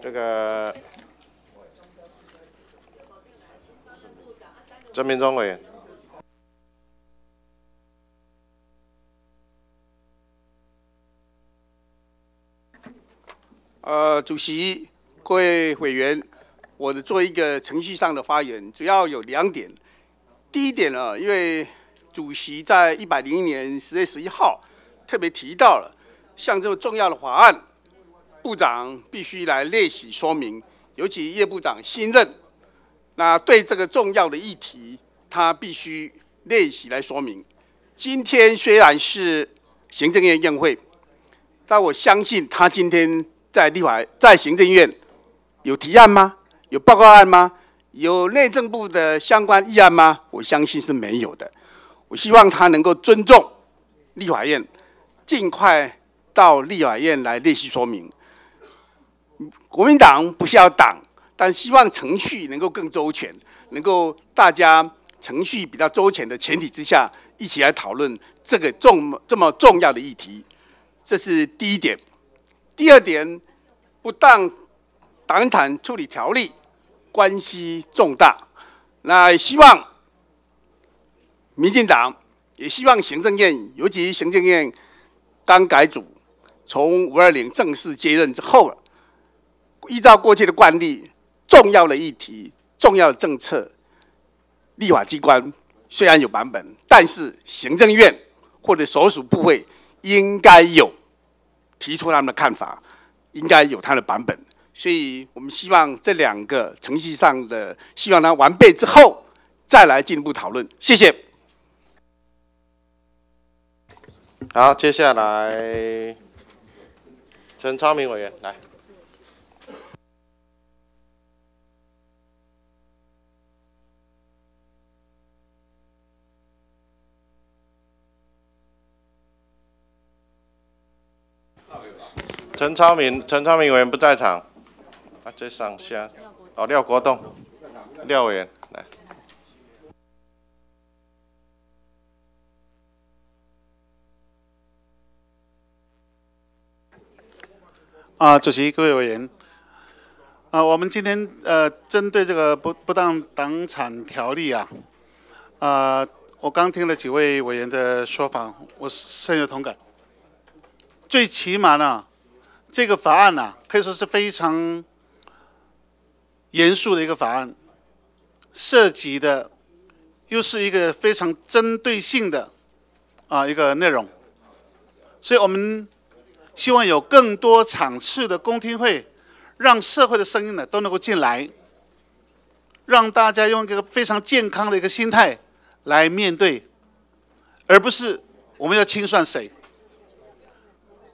这个，郑明忠委员。呃，主席、各位委员，我的做一个程序上的发言，主要有两点。第一点呢，因为主席在一百零一年十月十一号特别提到了，像这么重要的法案，部长必须来列席说明，尤其叶部长新任，那对这个重要的议题，他必须列席来说明。今天虽然是行政院宴会，但我相信他今天。在立法在行政院有提案吗？有报告案吗？有内政部的相关议案吗？我相信是没有的。我希望他能够尊重立法院，尽快到立法院来列席说明。国民党不需要党，但希望程序能够更周全，能够大家程序比较周全的前提之下，一起来讨论这个重这么重要的议题。这是第一点。第二点，不当党产处理条例关系重大，那希望民进党也希望行政院，尤其行政院刚改组，从五二零正式接任之后，依照过去的惯例，重要的议题、重要的政策，立法机关虽然有版本，但是行政院或者所属部会应该有。提出他们的看法，应该有他的版本，所以我们希望这两个程序上的，希望它完备之后再来进一步讨论。谢谢。好，接下来陈昌明委员来。陈超明，陈超明委员不在场。啊，这上下，哦，廖国栋，廖委员来。啊，主席，各位委员，啊，我们今天呃，针对这个不不当党产条例啊，啊，我刚听了几位委员的说法，我深有同感。最起码呢。这个法案呢，可以说是非常严肃的一个法案，涉及的又是一个非常针对性的啊一个内容，所以我们希望有更多场次的公听会，让社会的声音呢都能够进来，让大家用一个非常健康的一个心态来面对，而不是我们要清算谁。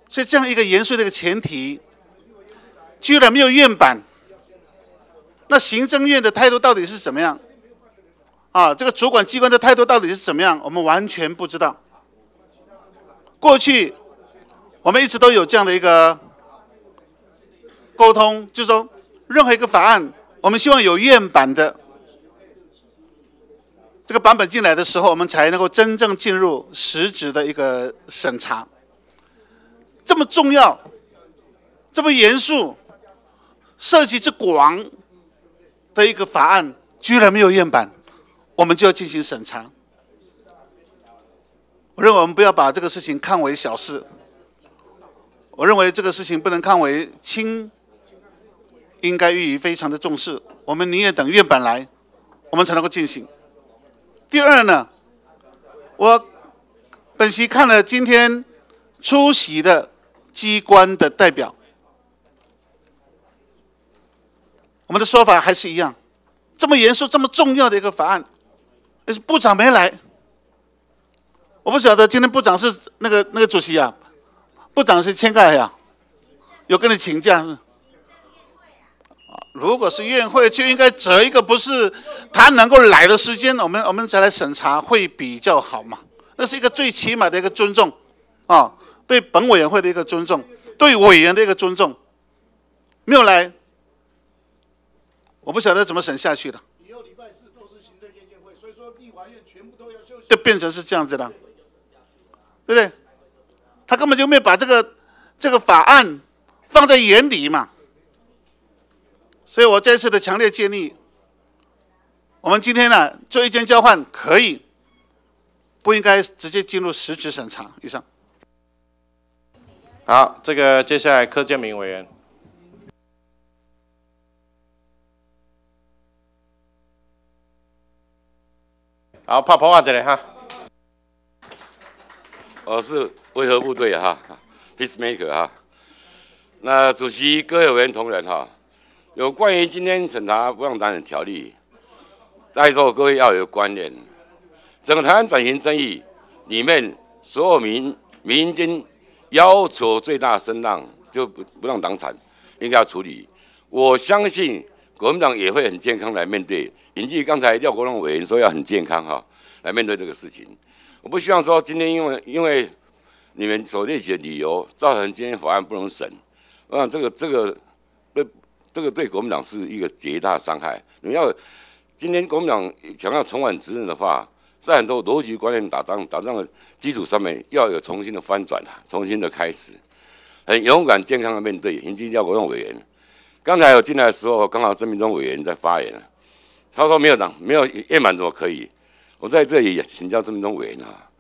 所以这样一个严肃的一个前提，居然没有院版，那行政院的态度到底是怎么样？啊，这个主管机关的态度到底是怎么样？我们完全不知道。过去我们一直都有这样的一个沟通，就是说，任何一个法案，我们希望有院版的这个版本进来的时候，我们才能够真正进入实质的一个审查。这么重要，这么严肃，涉及之广的一个法案，居然没有院版，我们就要进行审查。我认为我们不要把这个事情看为小事，我认为这个事情不能看为轻，应该予以非常的重视。我们宁愿等院版来，我们才能够进行。第二呢，我本席看了今天出席的。机关的代表，我们的说法还是一样，这么严肃、这么重要的一个法案，但是部长没来。我不晓得今天部长是那个那个主席啊，部长是签盖呀，有跟你请假。如果是院会，就应该择一个不是他能够来的时间，我们我们再来审查会比较好嘛。那是一个最起码的一个尊重啊。对本委员会的一个尊重，对委员的一个尊重，没有来，我不晓得怎么审下去了。以后礼拜四都是行政院院会，所以说立法院全部都要休息。就变成是这样子了，对不对？他根本就没有把这个这个法案放在眼里嘛。所以我这次的强烈建议，我们今天呢做意见交换可以，不应该直接进入实质审查以上。好，这个接下来柯建明委员。好，泡泡啊，这里哈。我是维和部队哈，Peacemaker 哈。那主席、各位委员同仁哈，有关于今天审查不当党人条例，在座各位要有观念，整个台湾转型争议里面，所有民民间。要求最大声浪就不不让党产，应该要处理。我相信国民党也会很健康来面对。引据刚才廖国龙委员说要很健康哈，来面对这个事情。我不希望说今天因为因为你们所列举的理由，造成今天法案不能审。我想这个这个对这个对国民党是一个极大伤害。你要今天国民党想要重返执政的话。在很多逻辑观念打仗打仗的基础上面，要有重新的翻转啊，重新的开始，很勇敢健康的面对。迎接廖国用委员，刚才我进来的时候，刚好郑明忠委员在发言他说没有党没有验满怎么可以？我在这里也请教郑明忠委员啊，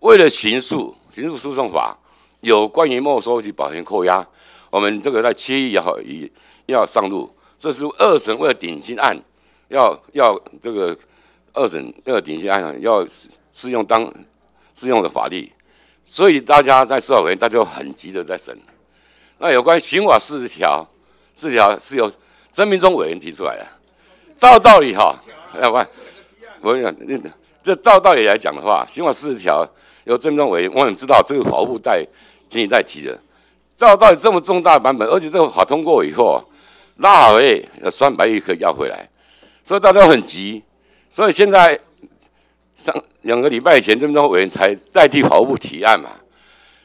为了刑诉刑诉诉讼法有关于没收及保全扣押，我们这个在七月一号一要上路，这是二审为了顶新案，要要这个。二审二顶级案要适用当适用的法律，所以大家在司法委员大家很急的在审。那有关刑法四十条，四条是由曾明忠委员提出来的。照道理哈，要不然我跟你讲，这照道理来讲的话，刑法四十条由曾明忠委员，我很知道这个法务代经理在提的。照道理这么重大版本，而且这个法通过以后，拉好诶，有三百亿可以要回来，所以大家很急。所以现在上两个礼拜前，这么多委员才代替法务提案嘛。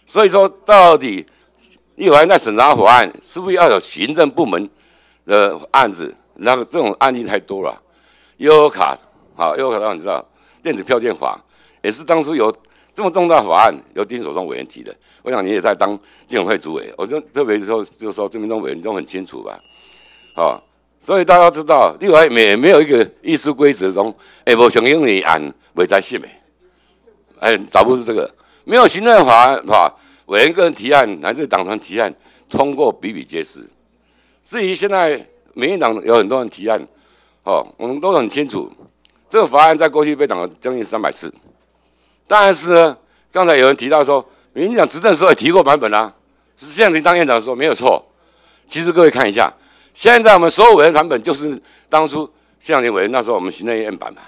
所以说，到底立法院在审查法案，是不是要有行政部门的案子？那个这种案例太多了。优卡，好，优卡让你知道，电子票件法也是当初有这么重大法案由丁守中委员提的。我想你也在当监委会主委，我就特别说，就说这么多委员都很清楚吧，好。所以大家知道，另外没没有一个议事规则中，哎，无相应的案未在信的，哎，找不出这个，没有行政法法委员个人提案，乃至党团提案，通过比比皆是。至于现在民进党有很多人提案，哦，我们都很清楚，这个法案在过去被挡了将近三百次。但是呢，刚才有人提到说，民进党执政时候也提过版本啊，是向样当院长说没有错。其实各位看一下，现在我们所有委员团本就是当初向前委员那时候我们行政院版嘛，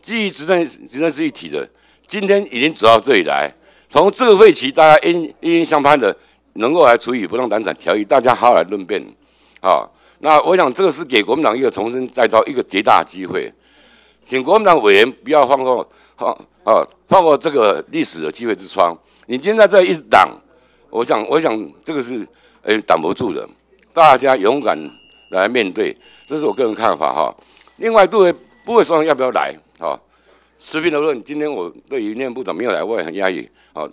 基于执政执政是一体的，今天已经走到这里来，从这个会期大家因因相攀的，能够来处理不当党产条例，大家好好来论辩。啊，那我想这个是给国民党一个重新再造一个极大机会，请国民党委员不要放过，放啊放过这个历史的机会之窗。你今天在这一挡，我想我想这个是诶挡不住的，大家勇敢来面对，这是我个人看法哈。另外，各位不会说要不要来啊？持平的论，今天我对于念部长没有来，我也很压抑啊。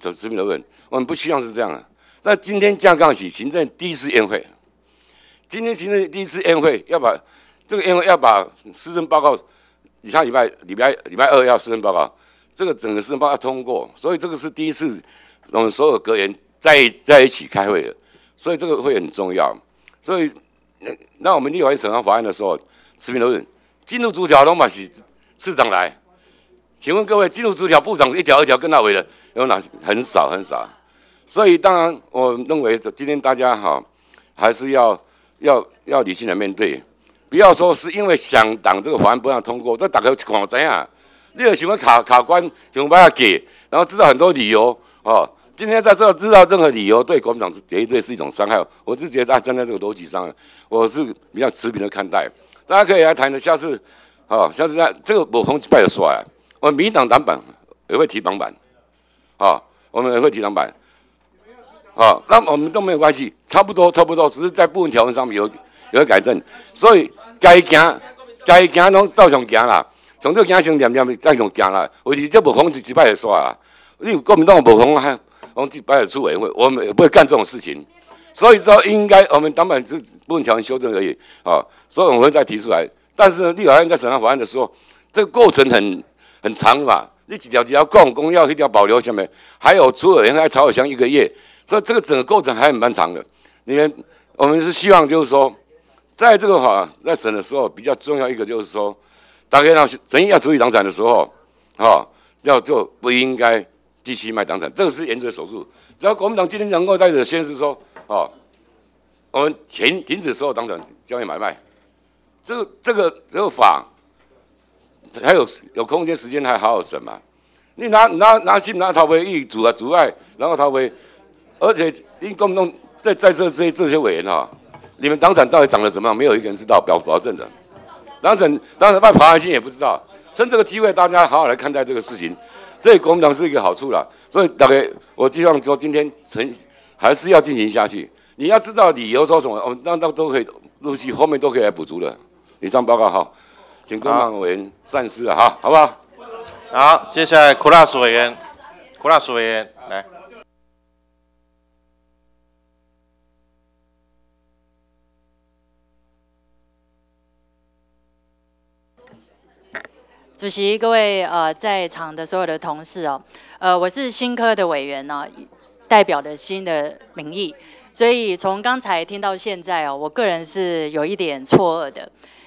持持平的论，我们不希望是这样的。那今天降杠起行政第一次宴会。今天行政第一次宴会，要把这个宴会要把施政报告，你下礼拜礼拜礼拜二要施政报告，这个整个施政报告通过，所以这个是第一次我们所有阁员在在一起开会的，所以这个会很重要。所以那那我们立法院审查法案的时候，持平都是进入主条都嘛是市长来，请问各位进入主条部长一条一条跟到尾的有哪很少很少，所以当然我认为今天大家哈还是要。要要理性的面对，不要说是因为想挡这个法案不让通过，这打个广怎样？你有什么卡卡关，想办法给，然后知道很多理由哦。今天在这知道任何理由，对国民党是绝对是一种伤害。我是觉得站在这个逻辑上，我是比较持平的看待。大家可以来谈的，下次哦，下次在这个我空拜的说啊，我们民党党版也会提党版，啊，我们也会提党版。啊，那我们都没有关系，差不多差不多，只是在部分条文上面有有改正，所以该行该行拢照常行啦，从这行先念念再用行啦。为你这无空一摆就刷啊，你国民党无空还我一摆就出委会，我们也不会干这种事情。所以说应该我们党本是部分条文修正而已啊，所以我们会再提出来。但是呢立法院在审查法案的时候，这个过程很很长嘛，你几条几条共公要一定要保留下面，还有出委员会草香一个月。所以这个整个过程还很漫长的。你们，我们是希望就是说，在这个法在审的时候，比较重要一个就是说，大概让审议要处理党产的时候，啊，要就不应该继续卖党产，这个是原则守住。只要国民党今天能够在这宣示说，哦，我们停停止所有党产交易买卖，这个这个这个法还有有空间时间还好好审嘛？你拿拿拿心拿头为一阻啊阻碍，然后他为。而且，因共同在在这这些这些委员哈，你们党产到底长得怎么样？没有一个人知道，表保证的。党产当然卖跑安心也不知道。趁这个机会，大家好好来看待这个事情，对国民党是一个好处了。所以大概我希望说，今天成还是要进行下去。你要知道理由说什么，我们那那都可以陆续后面都可以来补足的。以上报告哈，请共党委员善思啊哈，好不好？好，接下来库拉斯委员，库拉斯委员来。主席，各位呃在场的所有的同事哦，呃我是新科的委员呢，代表的新的名义，所以从刚才听到现在哦，我个人是有一点错愕的。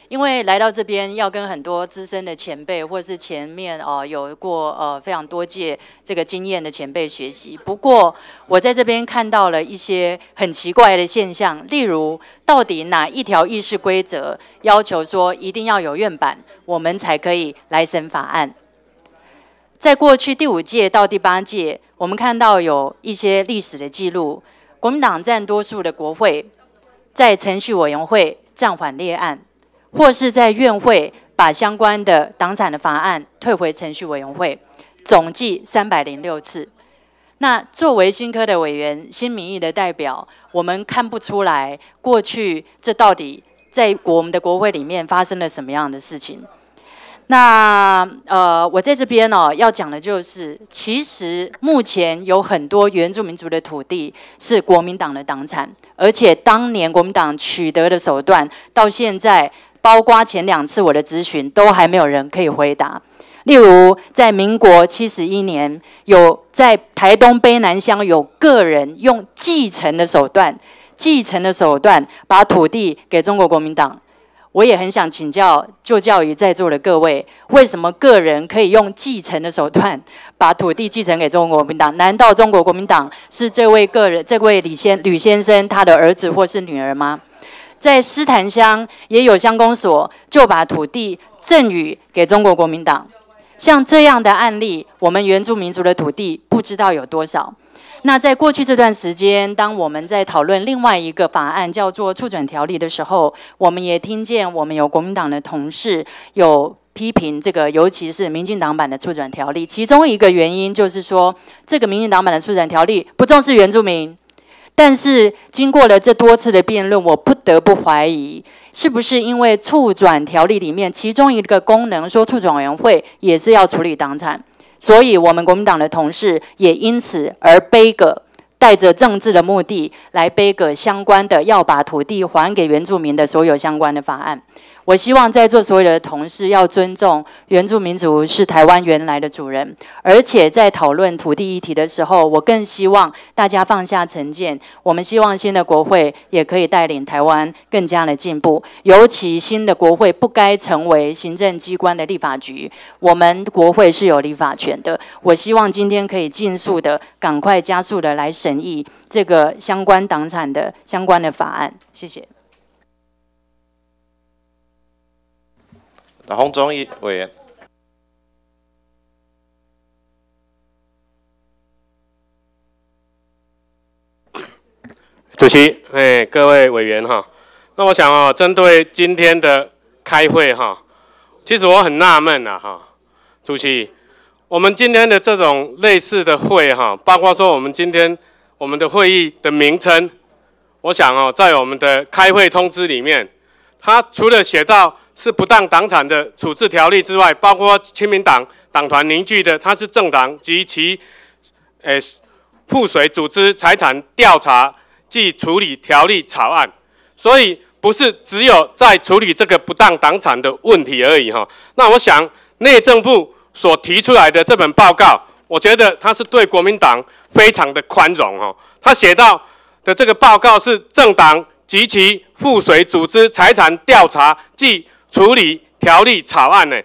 因为来到这边要跟很多资深的前辈，或是前面哦有过呃非常多届这个经验的前辈学习。不过我在这边看到了一些很奇怪的现象，例如到底哪一条议事规则要求说一定要有院版，我们才可以来审法案？在过去第五届到第八届，我们看到有一些历史的记录，国民党占多数的国会，在程序委员会暂缓列案。或是在院会把相关的党产的法案退回程序委员会，总计三百零六次。那作为新科的委员、新民意的代表，我们看不出来过去这到底在我们的国会里面发生了什么样的事情。那呃，我在这边呢要讲的就是，其实目前有很多原住民族的土地是国民党的党产，而且当年国民党取得的手段到现在。包括前两次我的咨询都还没有人可以回答，例如在民国七十一年，有在台东卑南乡有个人用继承的手段，继承的手段把土地给中国国民党。我也很想请教，就教于在座的各位，为什么个人可以用继承的手段把土地继承给中国国民党？难道中国国民党是这位个人，这位李先吕先生他的儿子或是女儿吗？在斯坦乡也有乡公所，就把土地赠予给中国国民党。像这样的案例，我们原住民族的土地不知道有多少。那在过去这段时间，当我们在讨论另外一个法案叫做促转条例的时候，我们也听见我们有国民党的同事有批评这个，尤其是民进党版的促转条例。其中一个原因就是说，这个民进党版的促转条例不重视原住民。但是经过了这多次的辩论，我不得不怀疑，是不是因为促转条例里面其中一个功能说促转委员会也是要处理党产，所以我们国民党的同事也因此而背个带着政治的目的来背个相关的要把土地还给原住民的所有相关的法案。我希望在座所有的同事要尊重原住民族是台湾原来的主人，而且在讨论土地议题的时候，我更希望大家放下成见。我们希望新的国会也可以带领台湾更加的进步，尤其新的国会不该成为行政机关的立法局。我们国会是有立法权的。我希望今天可以尽速的、赶快加速的来审议这个相关党产的相关的法案。谢谢。洪忠义委员，主席，哎，各位委员哈，那我想哦，针对今天的开会哈，其实我很纳闷呐哈，主席，我们今天的这种类似的会哈，包括说我们今天我们的会议的名称，我想哦，在我们的开会通知里面，它除了写到。是不当党产的处置条例之外，包括亲民党党团凝聚的，它是政党及其，诶附属组织财产调查及处理条例草案，所以不是只有在处理这个不当党产的问题而已哈。那我想内政部所提出来的这本报告，我觉得它是对国民党非常的宽容哈。他写到的这个报告是政党及其附属组织财产调查及处理条例草案呢？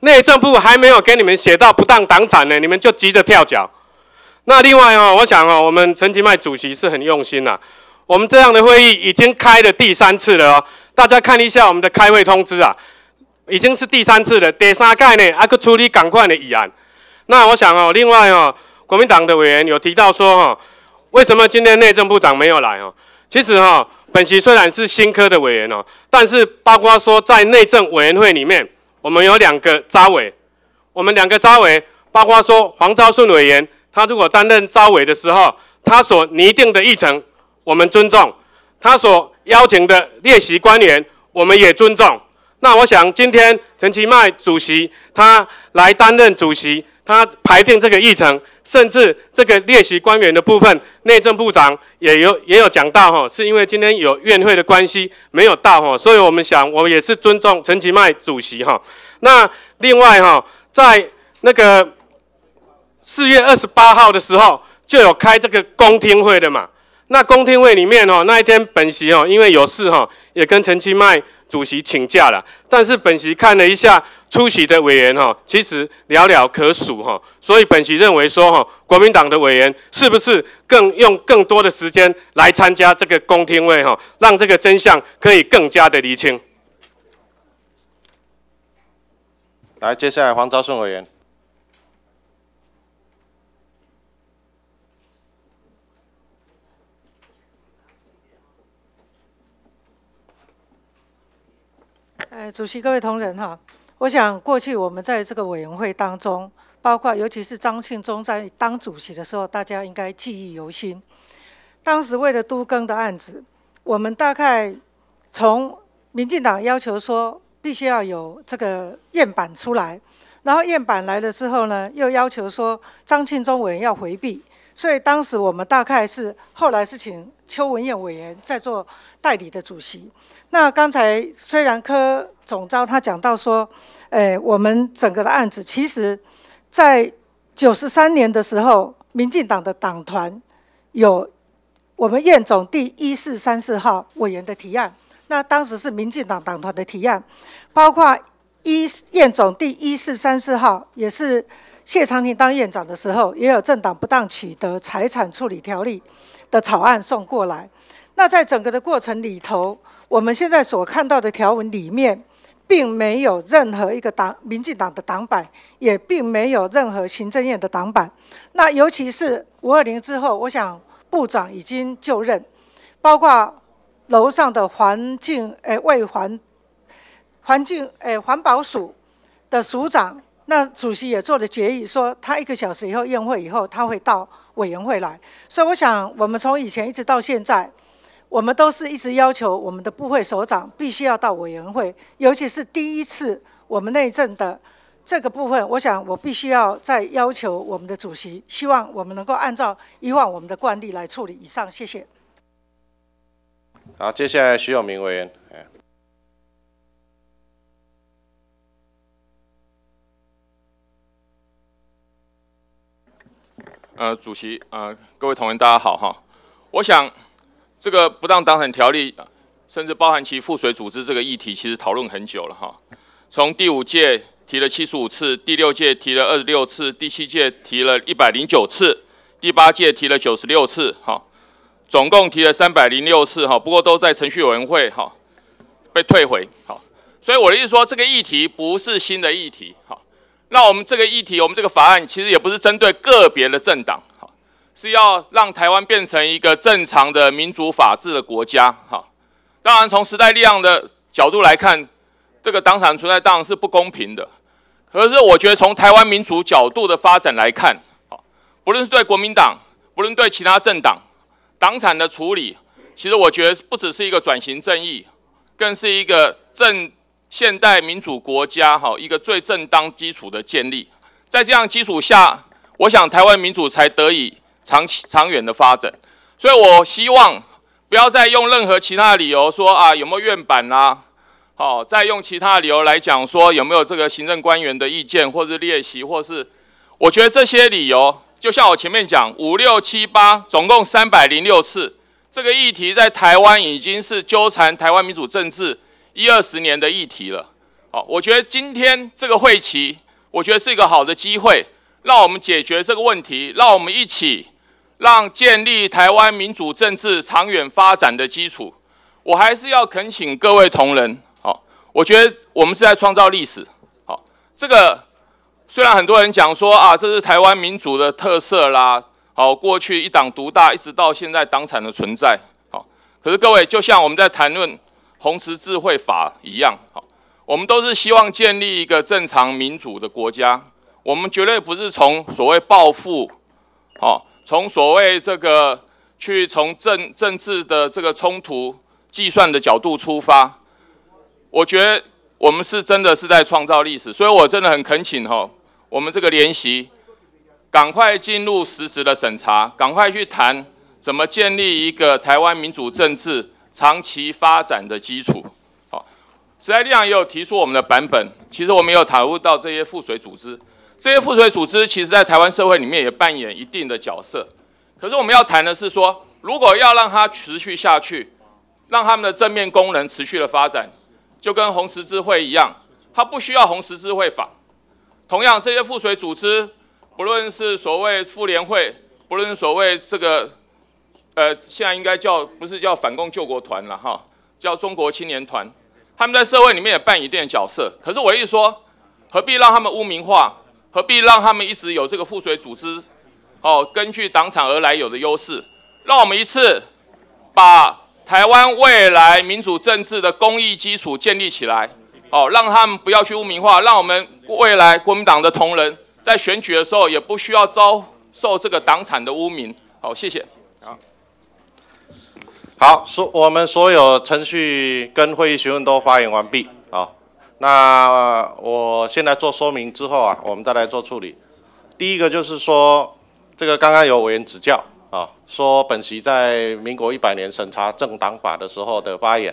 内政部还没有给你们写到不当党产呢，你们就急着跳脚。那另外哦，我想哦，我们陈其迈主席是很用心呐。我们这样的会议已经开了第三次了哦，大家看一下我们的开会通知啊，已经是第三次了。第三盖呢，还个处理赶快的议案。那我想哦，另外哦，国民党的委员有提到说哦，为什么今天内政部长没有来哦？其实哈。本席虽然是新科的委员哦，但是包括说在内政委员会里面，我们有两个扎委，我们两个扎委，包括说黄昭顺委员，他如果担任扎委的时候，他所拟定的议程，我们尊重；他所邀请的列席官员，我们也尊重。那我想今天陈其迈主席他来担任主席。他排定这个议程，甚至这个列席官员的部分，内政部长也有也有讲到哈，是因为今天有院会的关系没有到哈，所以我们想，我们也是尊重陈其迈主席哈。那另外哈，在那个四月二十八号的时候，就有开这个公听会的嘛。那公听会里面哦，那一天本席哦，因为有事哈，也跟陈其迈。主席请假了，但是本席看了一下出席的委员哈，其实寥寥可数哈，所以本席认为说哈，国民党的委员是不是更用更多的时间来参加这个公听会哈，让这个真相可以更加的厘清。来，接下来黄昭顺委员。主席、各位同仁哈，我想过去我们在这个委员会当中，包括尤其是张庆忠在当主席的时候，大家应该记忆犹新。当时为了都更的案子，我们大概从民进党要求说必须要有这个验板出来，然后验板来了之后呢，又要求说张庆忠委员要回避。所以当时我们大概是后来是请邱文燕委员在做代理的主席。那刚才虽然柯总召他讲到说，诶，我们整个的案子其实，在九十三年的时候，民进党的党团有我们燕总第一四三四号委员的提案，那当时是民进党党团的提案，包括一燕总第一四三四号也是。谢长廷当院长的时候，也有政党不当取得财产处理条例的草案送过来。那在整个的过程里头，我们现在所看到的条文里面，并没有任何一个党民进党的党版，也并没有任何行政院的党版。那尤其是五二零之后，我想部长已经就任，包括楼上的环境诶卫环环境诶环保署的署长。那主席也做了决议，说他一个小时以后宴会以后，他会到委员会来。所以我想，我们从以前一直到现在，我们都是一直要求我们的部会首长必须要到委员会，尤其是第一次我们内政的这个部分，我想我必须要再要求我们的主席，希望我们能够按照以往我们的惯例来处理。以上，谢谢。好，接下来徐永明委员。呃，主席，呃，各位同仁，大家好哈。我想，这个不当党产条例，甚至包含其附随组织这个议题，其实讨论很久了哈。从第五届提了七十五次，第六届提了二十六次，第七届提了一百零九次，第八届提了九十六次，哈，总共提了三百零六次哈。不过都在程序委员会哈被退回，好。所以我的意思说，这个议题不是新的议题，好。那我们这个议题，我们这个法案其实也不是针对个别的政党，哈，是要让台湾变成一个正常的民主法治的国家，哈。当然，从时代力量的角度来看，这个党产存在当然是不公平的。可是，我觉得从台湾民主角度的发展来看，好，不论是对国民党，不论对其他政党，党产的处理，其实我觉得不只是一个转型正义，更是一个正。现代民主国家，哈，一个最正当基础的建立，在这样基础下，我想台湾民主才得以长期、长远的发展。所以我希望不要再用任何其他的理由说啊，有没有院版啦，好，再用其他的理由来讲说有没有这个行政官员的意见，或是列席，或是我觉得这些理由，就像我前面讲，五六七八，总共三百零六次，这个议题在台湾已经是纠缠台湾民主政治。一二十年的议题了，好，我觉得今天这个会期，我觉得是一个好的机会，让我们解决这个问题，让我们一起让建立台湾民主政治长远发展的基础。我还是要恳请各位同仁，好，我觉得我们是在创造历史，好，这个虽然很多人讲说啊，这是台湾民主的特色啦，好，过去一党独大，一直到现在党产的存在，好，可是各位，就像我们在谈论。红十字会法一样，好，我们都是希望建立一个正常民主的国家。我们绝对不是从所谓暴富，好，从所谓这个去从政政治的这个冲突计算的角度出发。我觉得我们是真的是在创造历史，所以我真的很恳请哈，我们这个联席赶快进入实质的审查，赶快去谈怎么建立一个台湾民主政治。长期发展的基础，好，时代力量也有提出我们的版本。其实我们有讨论到这些附水组织，这些附水组织其实在台湾社会里面也扮演一定的角色。可是我们要谈的是说，如果要让它持续下去，让他们的正面功能持续的发展，就跟红十字会一样，它不需要红十字会法。同样，这些附水组织，不论是所谓妇联会，不论所谓这个。呃，现在应该叫不是叫反共救国团了哈，叫中国青年团。他们在社会里面也扮演一定的角色。可是我一说，何必让他们污名化？何必让他们一直有这个附水组织？哦，根据党产而来有的优势，让我们一次把台湾未来民主政治的公益基础建立起来。哦，让他们不要去污名化，让我们未来国民党的同仁在选举的时候也不需要遭受这个党产的污名。好，谢谢。好，好所我们所有程序跟会议询问都发言完毕。好，那我现在做说明之后啊，我们再来做处理。第一个就是说，这个刚刚有委员指教啊，说本席在民国一百年审查政党法的时候的发言，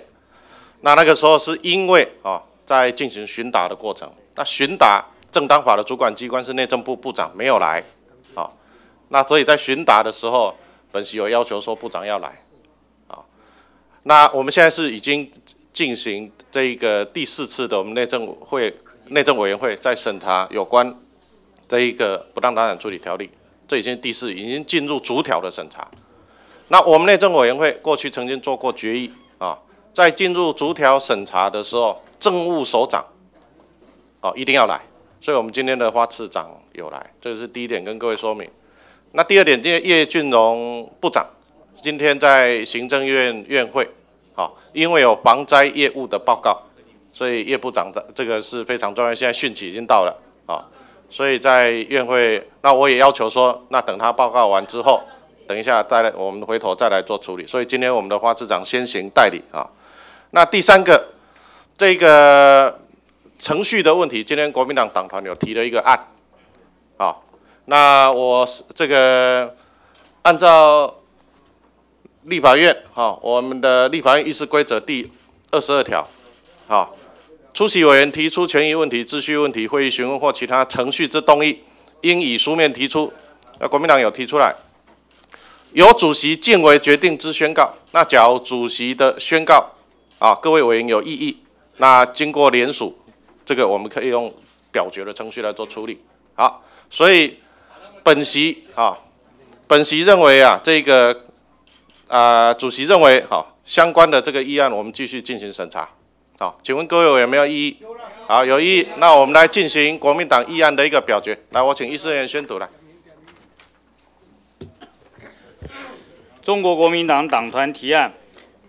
那那个时候是因为啊在进行询答的过程，那询答政党法的主管机关是内政部部长没有来，啊，那所以在询答的时候，本席有要求说部长要来，那我们现在是已经进行这一个第四次的我们内政会内政委员会在审查有关这一个不当党产处理条例。这已经第四，已经进入逐条的审查。那我们内政委员会过去曾经做过决议啊，在进入逐条审查的时候，政务首长哦一定要来。所以我们今天的花次长有来，这是第一点跟各位说明。那第二点，今天叶俊荣部长今天在行政院院会，好，因为有防灾业务的报告，所以叶部长的这个是非常重要。现在汛期已经到了啊。所以在院会，那我也要求说，那等他报告完之后，等一下再来，我们回头再来做处理。所以今天我们的花市长先行代理啊。那第三个，这个程序的问题，今天国民党党团有提了一个案，啊，那我这个按照立法院哈，我们的立法院议事规则第二十二条，好。出席委员提出权益问题、秩序问题、会议询问或其他程序之动议，应以书面提出。那国民党有提出来，由主席尽为决定之宣告。那假如主席的宣告啊，各位委员有异议，那经过联署，这个我们可以用表决的程序来做处理。好，所以本席啊，本席认为啊，这个啊，主席认为好，相关的这个议案，我们继续进行审查。好，请问各位有没有异议？好，有异议，那我们来进行国民党议案的一个表决。来，我请议事员宣读来。中国国民党党团提案，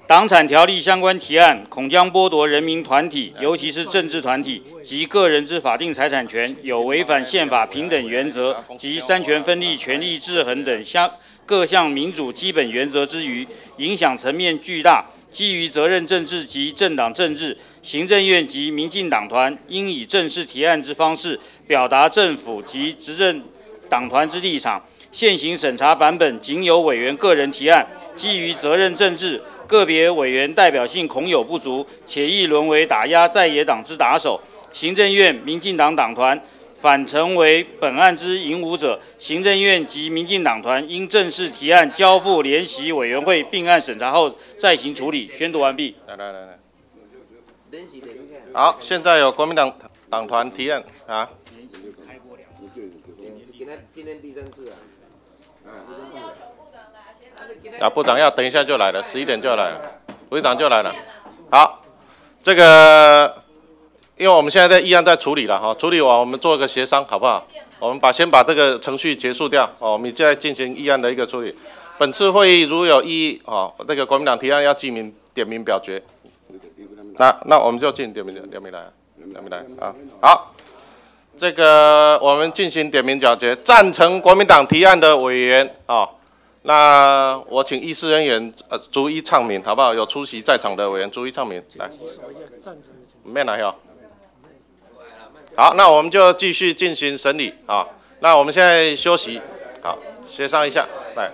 党产条例相关提案，恐将剥夺人民团体，尤其是政治团体及个人之法定财产权，有违反宪法平等原则及三权分立、权力制衡等相各项民主基本原则之余，影响层面巨大。基于责任政治及政党政治，行政院及民进党团应以正式提案之方式，表达政府及执政党团之立场。现行审查版本仅有委员个人提案，基于责任政治，个别委员代表性恐有不足，且易沦为打压在野党之打手。行政院、民进党党团。反成为本案之引武者，行政院及民进党团应正式提案交付联席委员会并案审查后再行处理。宣读完毕。来来来来。好，现在有国民党党团提案啊。今天第三次啊。啊，部长要等一下就来了，十一点就要来了，部长就来了。好，这个。因为我们现在在议案在处理了哈，处理完我们做一个协商好不好？我们把先把这个程序结束掉哦，我们再进行议案的一个处理。本次会议如有异议哦，这个国民党提案要记名点名表决。那那我们就进点名点名来，点名来啊。好，这个我们进行点名表决，赞成国民党提案的委员啊，那我请议事人员呃逐一唱名好不好？有出席在场的委员逐一唱名来。没来哟。好，那我们就继续进行审理啊。那我们现在休息，好，协商一下。来，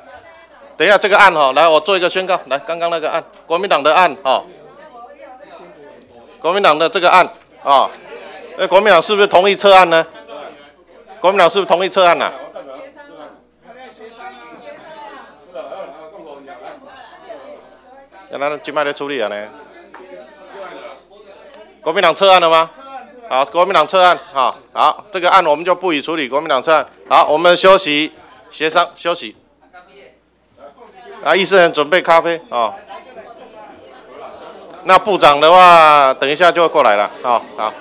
等一下这个案哈，来我做一个宣告。来，刚刚那个案，国民党的案哈，国民党的这个案啊，那国民党是不是同意撤案呢？国民党是不是同意撤案呐？要那今麦来处理啊呢？国民党撤案了吗？好，国民党撤案，好，好，这个案我们就不予处理。国民党撤案，好，我们休息协商休息。啊，议事人准备咖啡啊。那部长的话，等一下就要过来了，啊好。